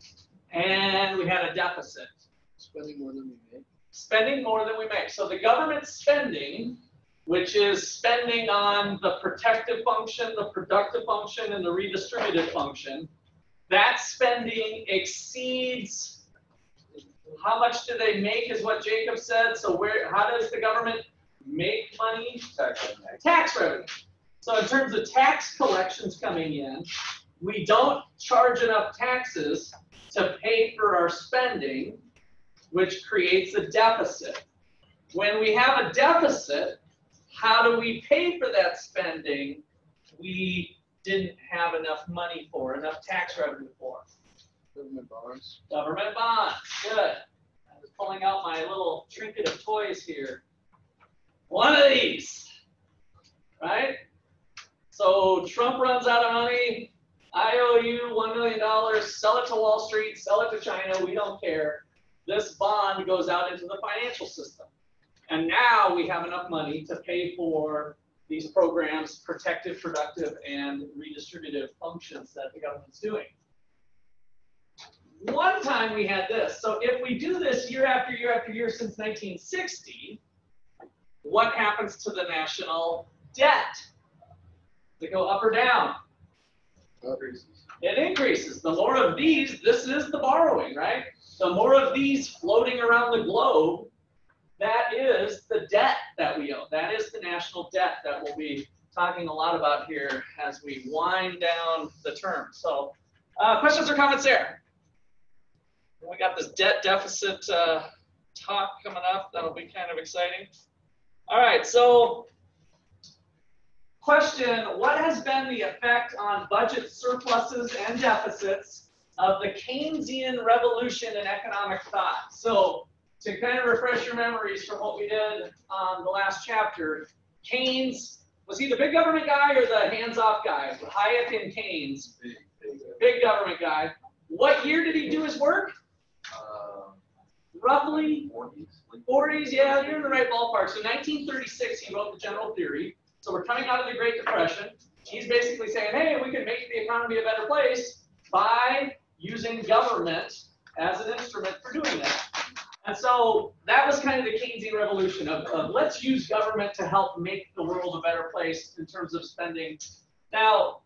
and we had a deficit. Spending more than we make. Spending more than we make. So the government spending, which is spending on the protective function, the productive function, and the redistributive function, that spending exceeds how much do they make is what Jacob said. So where how does the government make money? Tax revenue. Tax revenue. So in terms of tax collections coming in, we don't charge enough taxes to pay for our spending, which creates a deficit. When we have a deficit, how do we pay for that spending we didn't have enough money for, enough tax revenue for? Government bonds. Government bonds, good. Pulling out my little trinket of toys here. One of these, right? So Trump runs out of money. I owe you $1 million. Sell it to Wall Street, sell it to China. We don't care. This bond goes out into the financial system. And now we have enough money to pay for these programs, protective, productive, and redistributive functions that the government's doing. One time we had this. So if we do this year after year after year since 1960, what happens to the national debt? Does it go up or down? It increases. The more of these, this is the borrowing, right? The more of these floating around the globe, that is the debt that we owe. That is the national debt that we'll be talking a lot about here as we wind down the term. So, uh, questions or comments there? We got this debt deficit uh, talk coming up. That'll be kind of exciting. All right, so question, what has been the effect on budget surpluses and deficits of the Keynesian revolution in economic thought? So to kind of refresh your memories from what we did on the last chapter, Keynes, was he the big government guy or the hands-off guy? Hayek and Keynes, Big, government guy. What year did he do his work? Roughly forties, 40s, yeah, you're in the right ballpark. So 1936, he wrote the general theory. So we're coming out of the Great Depression. He's basically saying, hey, we can make the economy a better place by using government as an instrument for doing that. And so that was kind of the Keynesian revolution of, of let's use government to help make the world a better place in terms of spending. Now,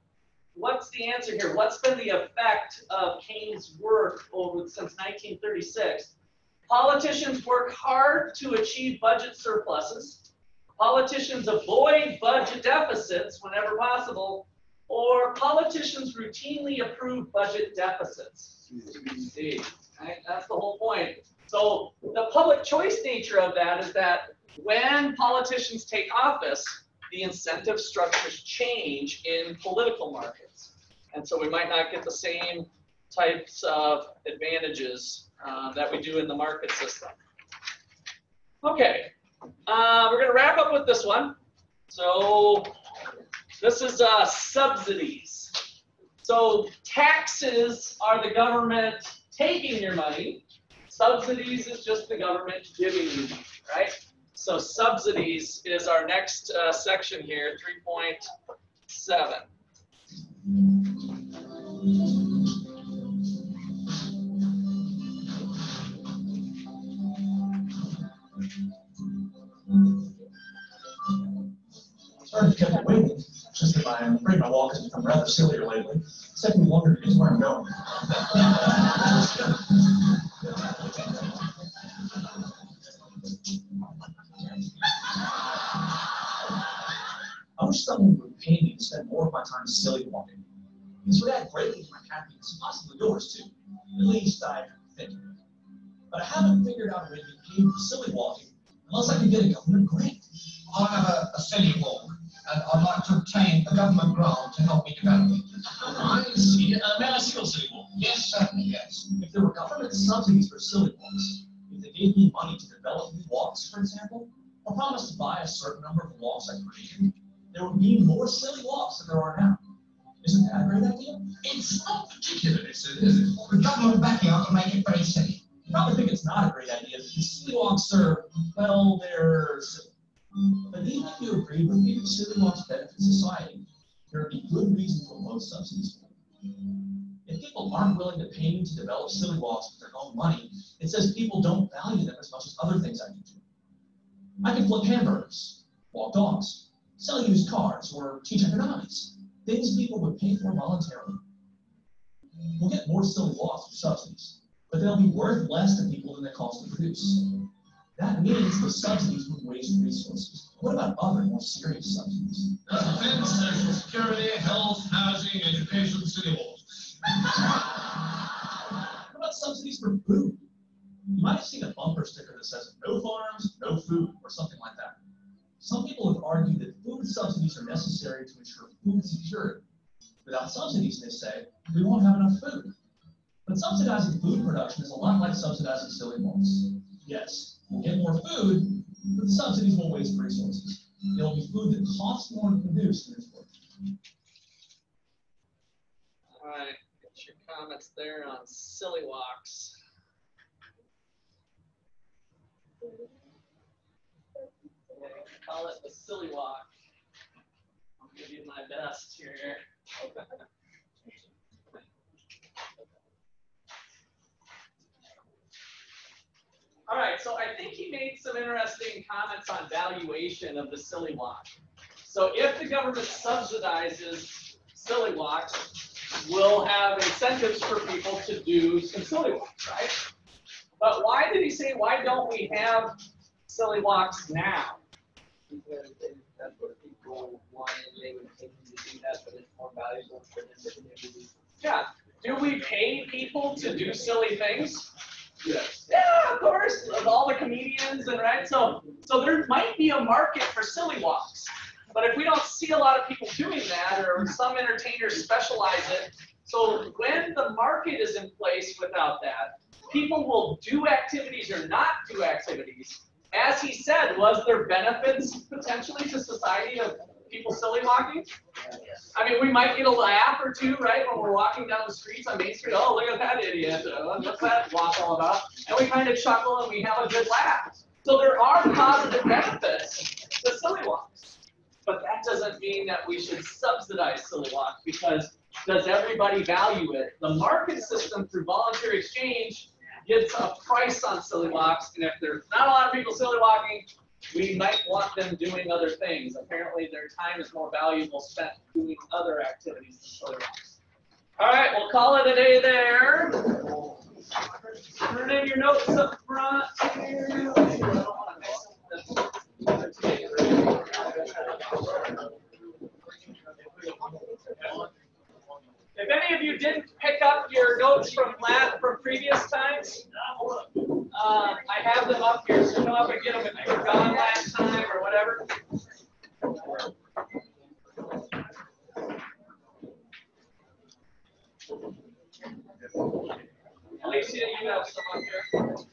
what's the answer here? What's been the effect of Keynes' work over since 1936? Politicians work hard to achieve budget surpluses. Politicians avoid budget deficits whenever possible, or politicians routinely approve budget deficits. See, right? That's the whole point. So the public choice nature of that is that when politicians take office, the incentive structures change in political markets. And so we might not get the same types of advantages uh, that we do in the market system. Okay, uh, we're going to wrap up with this one. So this is uh, subsidies. So taxes are the government taking your money. Subsidies is just the government giving you money, right? So subsidies is our next uh, section here, 3.7. To waiting. Just I'm afraid my walk has become rather sillier lately. It's taking me longer to get to where I'm going. I wish someone would pay me to spend more of my time silly walking. This would add greatly to my happiness, possibly yours too. At least I think. But I haven't figured out a way to paid for silly walking unless I can get a government grant. I'll have a, a silly walk, and I'd like to obtain a government grant to help me develop it. I see. Uh, may I see your city walk? Yes, certainly, yes. If there were government subsidies for silly walks, if they gave me money to develop new walks, for example, or promised to buy a certain number of walks I created, there would be more silly walks than there are now. Isn't that a great idea? It's not particularly silly, is it? With government backing, I can make it very silly. You probably think it's not a great idea because silly walks are, well, they're silly. But even if you agree with me that silly walks benefit society, there would be good reason to oppose subsidies. If people aren't willing to pay me to develop silly laws with their own money, it says people don't value them as much as other things I can do. I can flip hamburgers, walk dogs, sell used cars, or teach economics. Things people would pay for voluntarily. We'll get more silly laws for subsidies, but they'll be worth less to people than they cost to produce. That means the subsidies would waste resources. What about other more serious subsidies? Defense, social security, health, housing, education, city walls. What about subsidies for food? You might have seen a bumper sticker that says no farms, no food, or something like that. Some people have argued that food subsidies are necessary to ensure food security. Without subsidies, they say, we won't have enough food. But subsidizing food production is a lot like subsidizing silly walks. Yes, get more food, but the subsidies will waste resources. It'll be food that costs more to produce than it's worth. All right, get your comments there on silly walks. Okay, call it the silly walk. I'll give you my best here. All right, so I think he made some interesting comments on valuation of the silly walk. So if the government subsidizes silly walks, we'll have incentives for people to do some silly walks, right? But why did he say, why don't we have silly walks now? Because that's what people want, and they would take to do that, but it's more valuable for them to do. Yeah, do we pay people to do silly things? Yes. Yeah, of course, of all the comedians and right, so, so there might be a market for silly walks. But if we don't see a lot of people doing that, or some entertainers specialize it, so when the market is in place without that, people will do activities or not do activities. As he said, was there benefits potentially to society of people silly walking? I mean, we might get a laugh or two, right, when we're walking down the streets on Main Street. Oh, look at that idiot! Uh, what's that walk all about? And we kind of chuckle and we have a good laugh. So there are positive benefits to silly walks, but that doesn't mean that we should subsidize silly walks because does everybody value it? The market system through voluntary exchange gets a price on silly walks, and if there's not a lot of people silly walking, we might want them doing other things. Apparently, their time is more valuable spent doing other activities than walks. All right, we'll call it a day there. Turn in your notes up front here. If any of you didn't pick up your notes from last, from previous times, um, I have them up here, so come up and get them if you were gone last time or whatever. Alicia, you have some up here.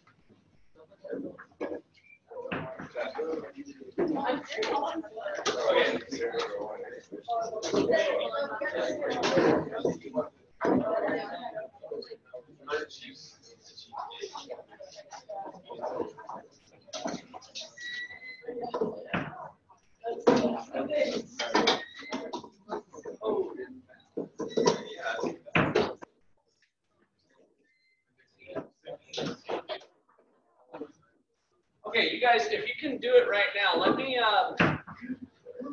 Okay, you guys, if you can do it right now, let me, uh,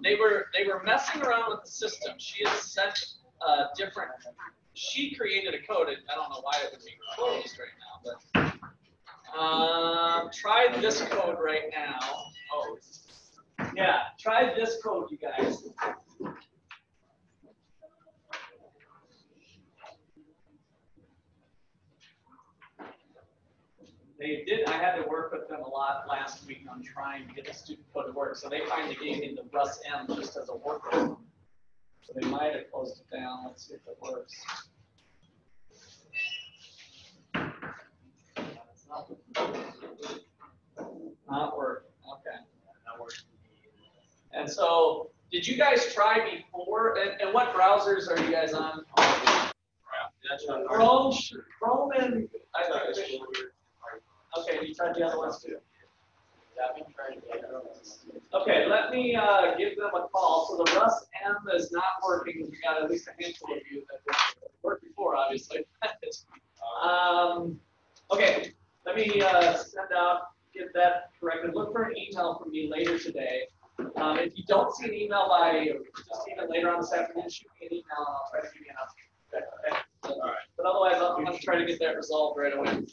they were, they were messing around with the system. She has sent, uh, different, she created a code, and I don't know why it would be closed right now, but, um, try this code right now. Oh, yeah, try this code, you guys. They did, I had to work with them a lot last week on trying to get the student code to so they finally gave me the Russ M just as a workaround. So they might have closed it down, let's see if it works. Not work, okay. Not working. And so, did you guys try before, and, and what browsers are you guys on? Chrome, Chrome and, I think, Okay, you tried the other ones too? Okay, let me uh, give them a call. So the Russ M is not working. We got at least a handful of you that worked before, obviously. um, okay, let me uh, send out, get that corrected. Look for an email from me later today. Um, if you don't see an email by just even later on this afternoon, shoot me an email and I'll try to give you an update. Okay? All right. But otherwise, I'm going to to get that resolved right away.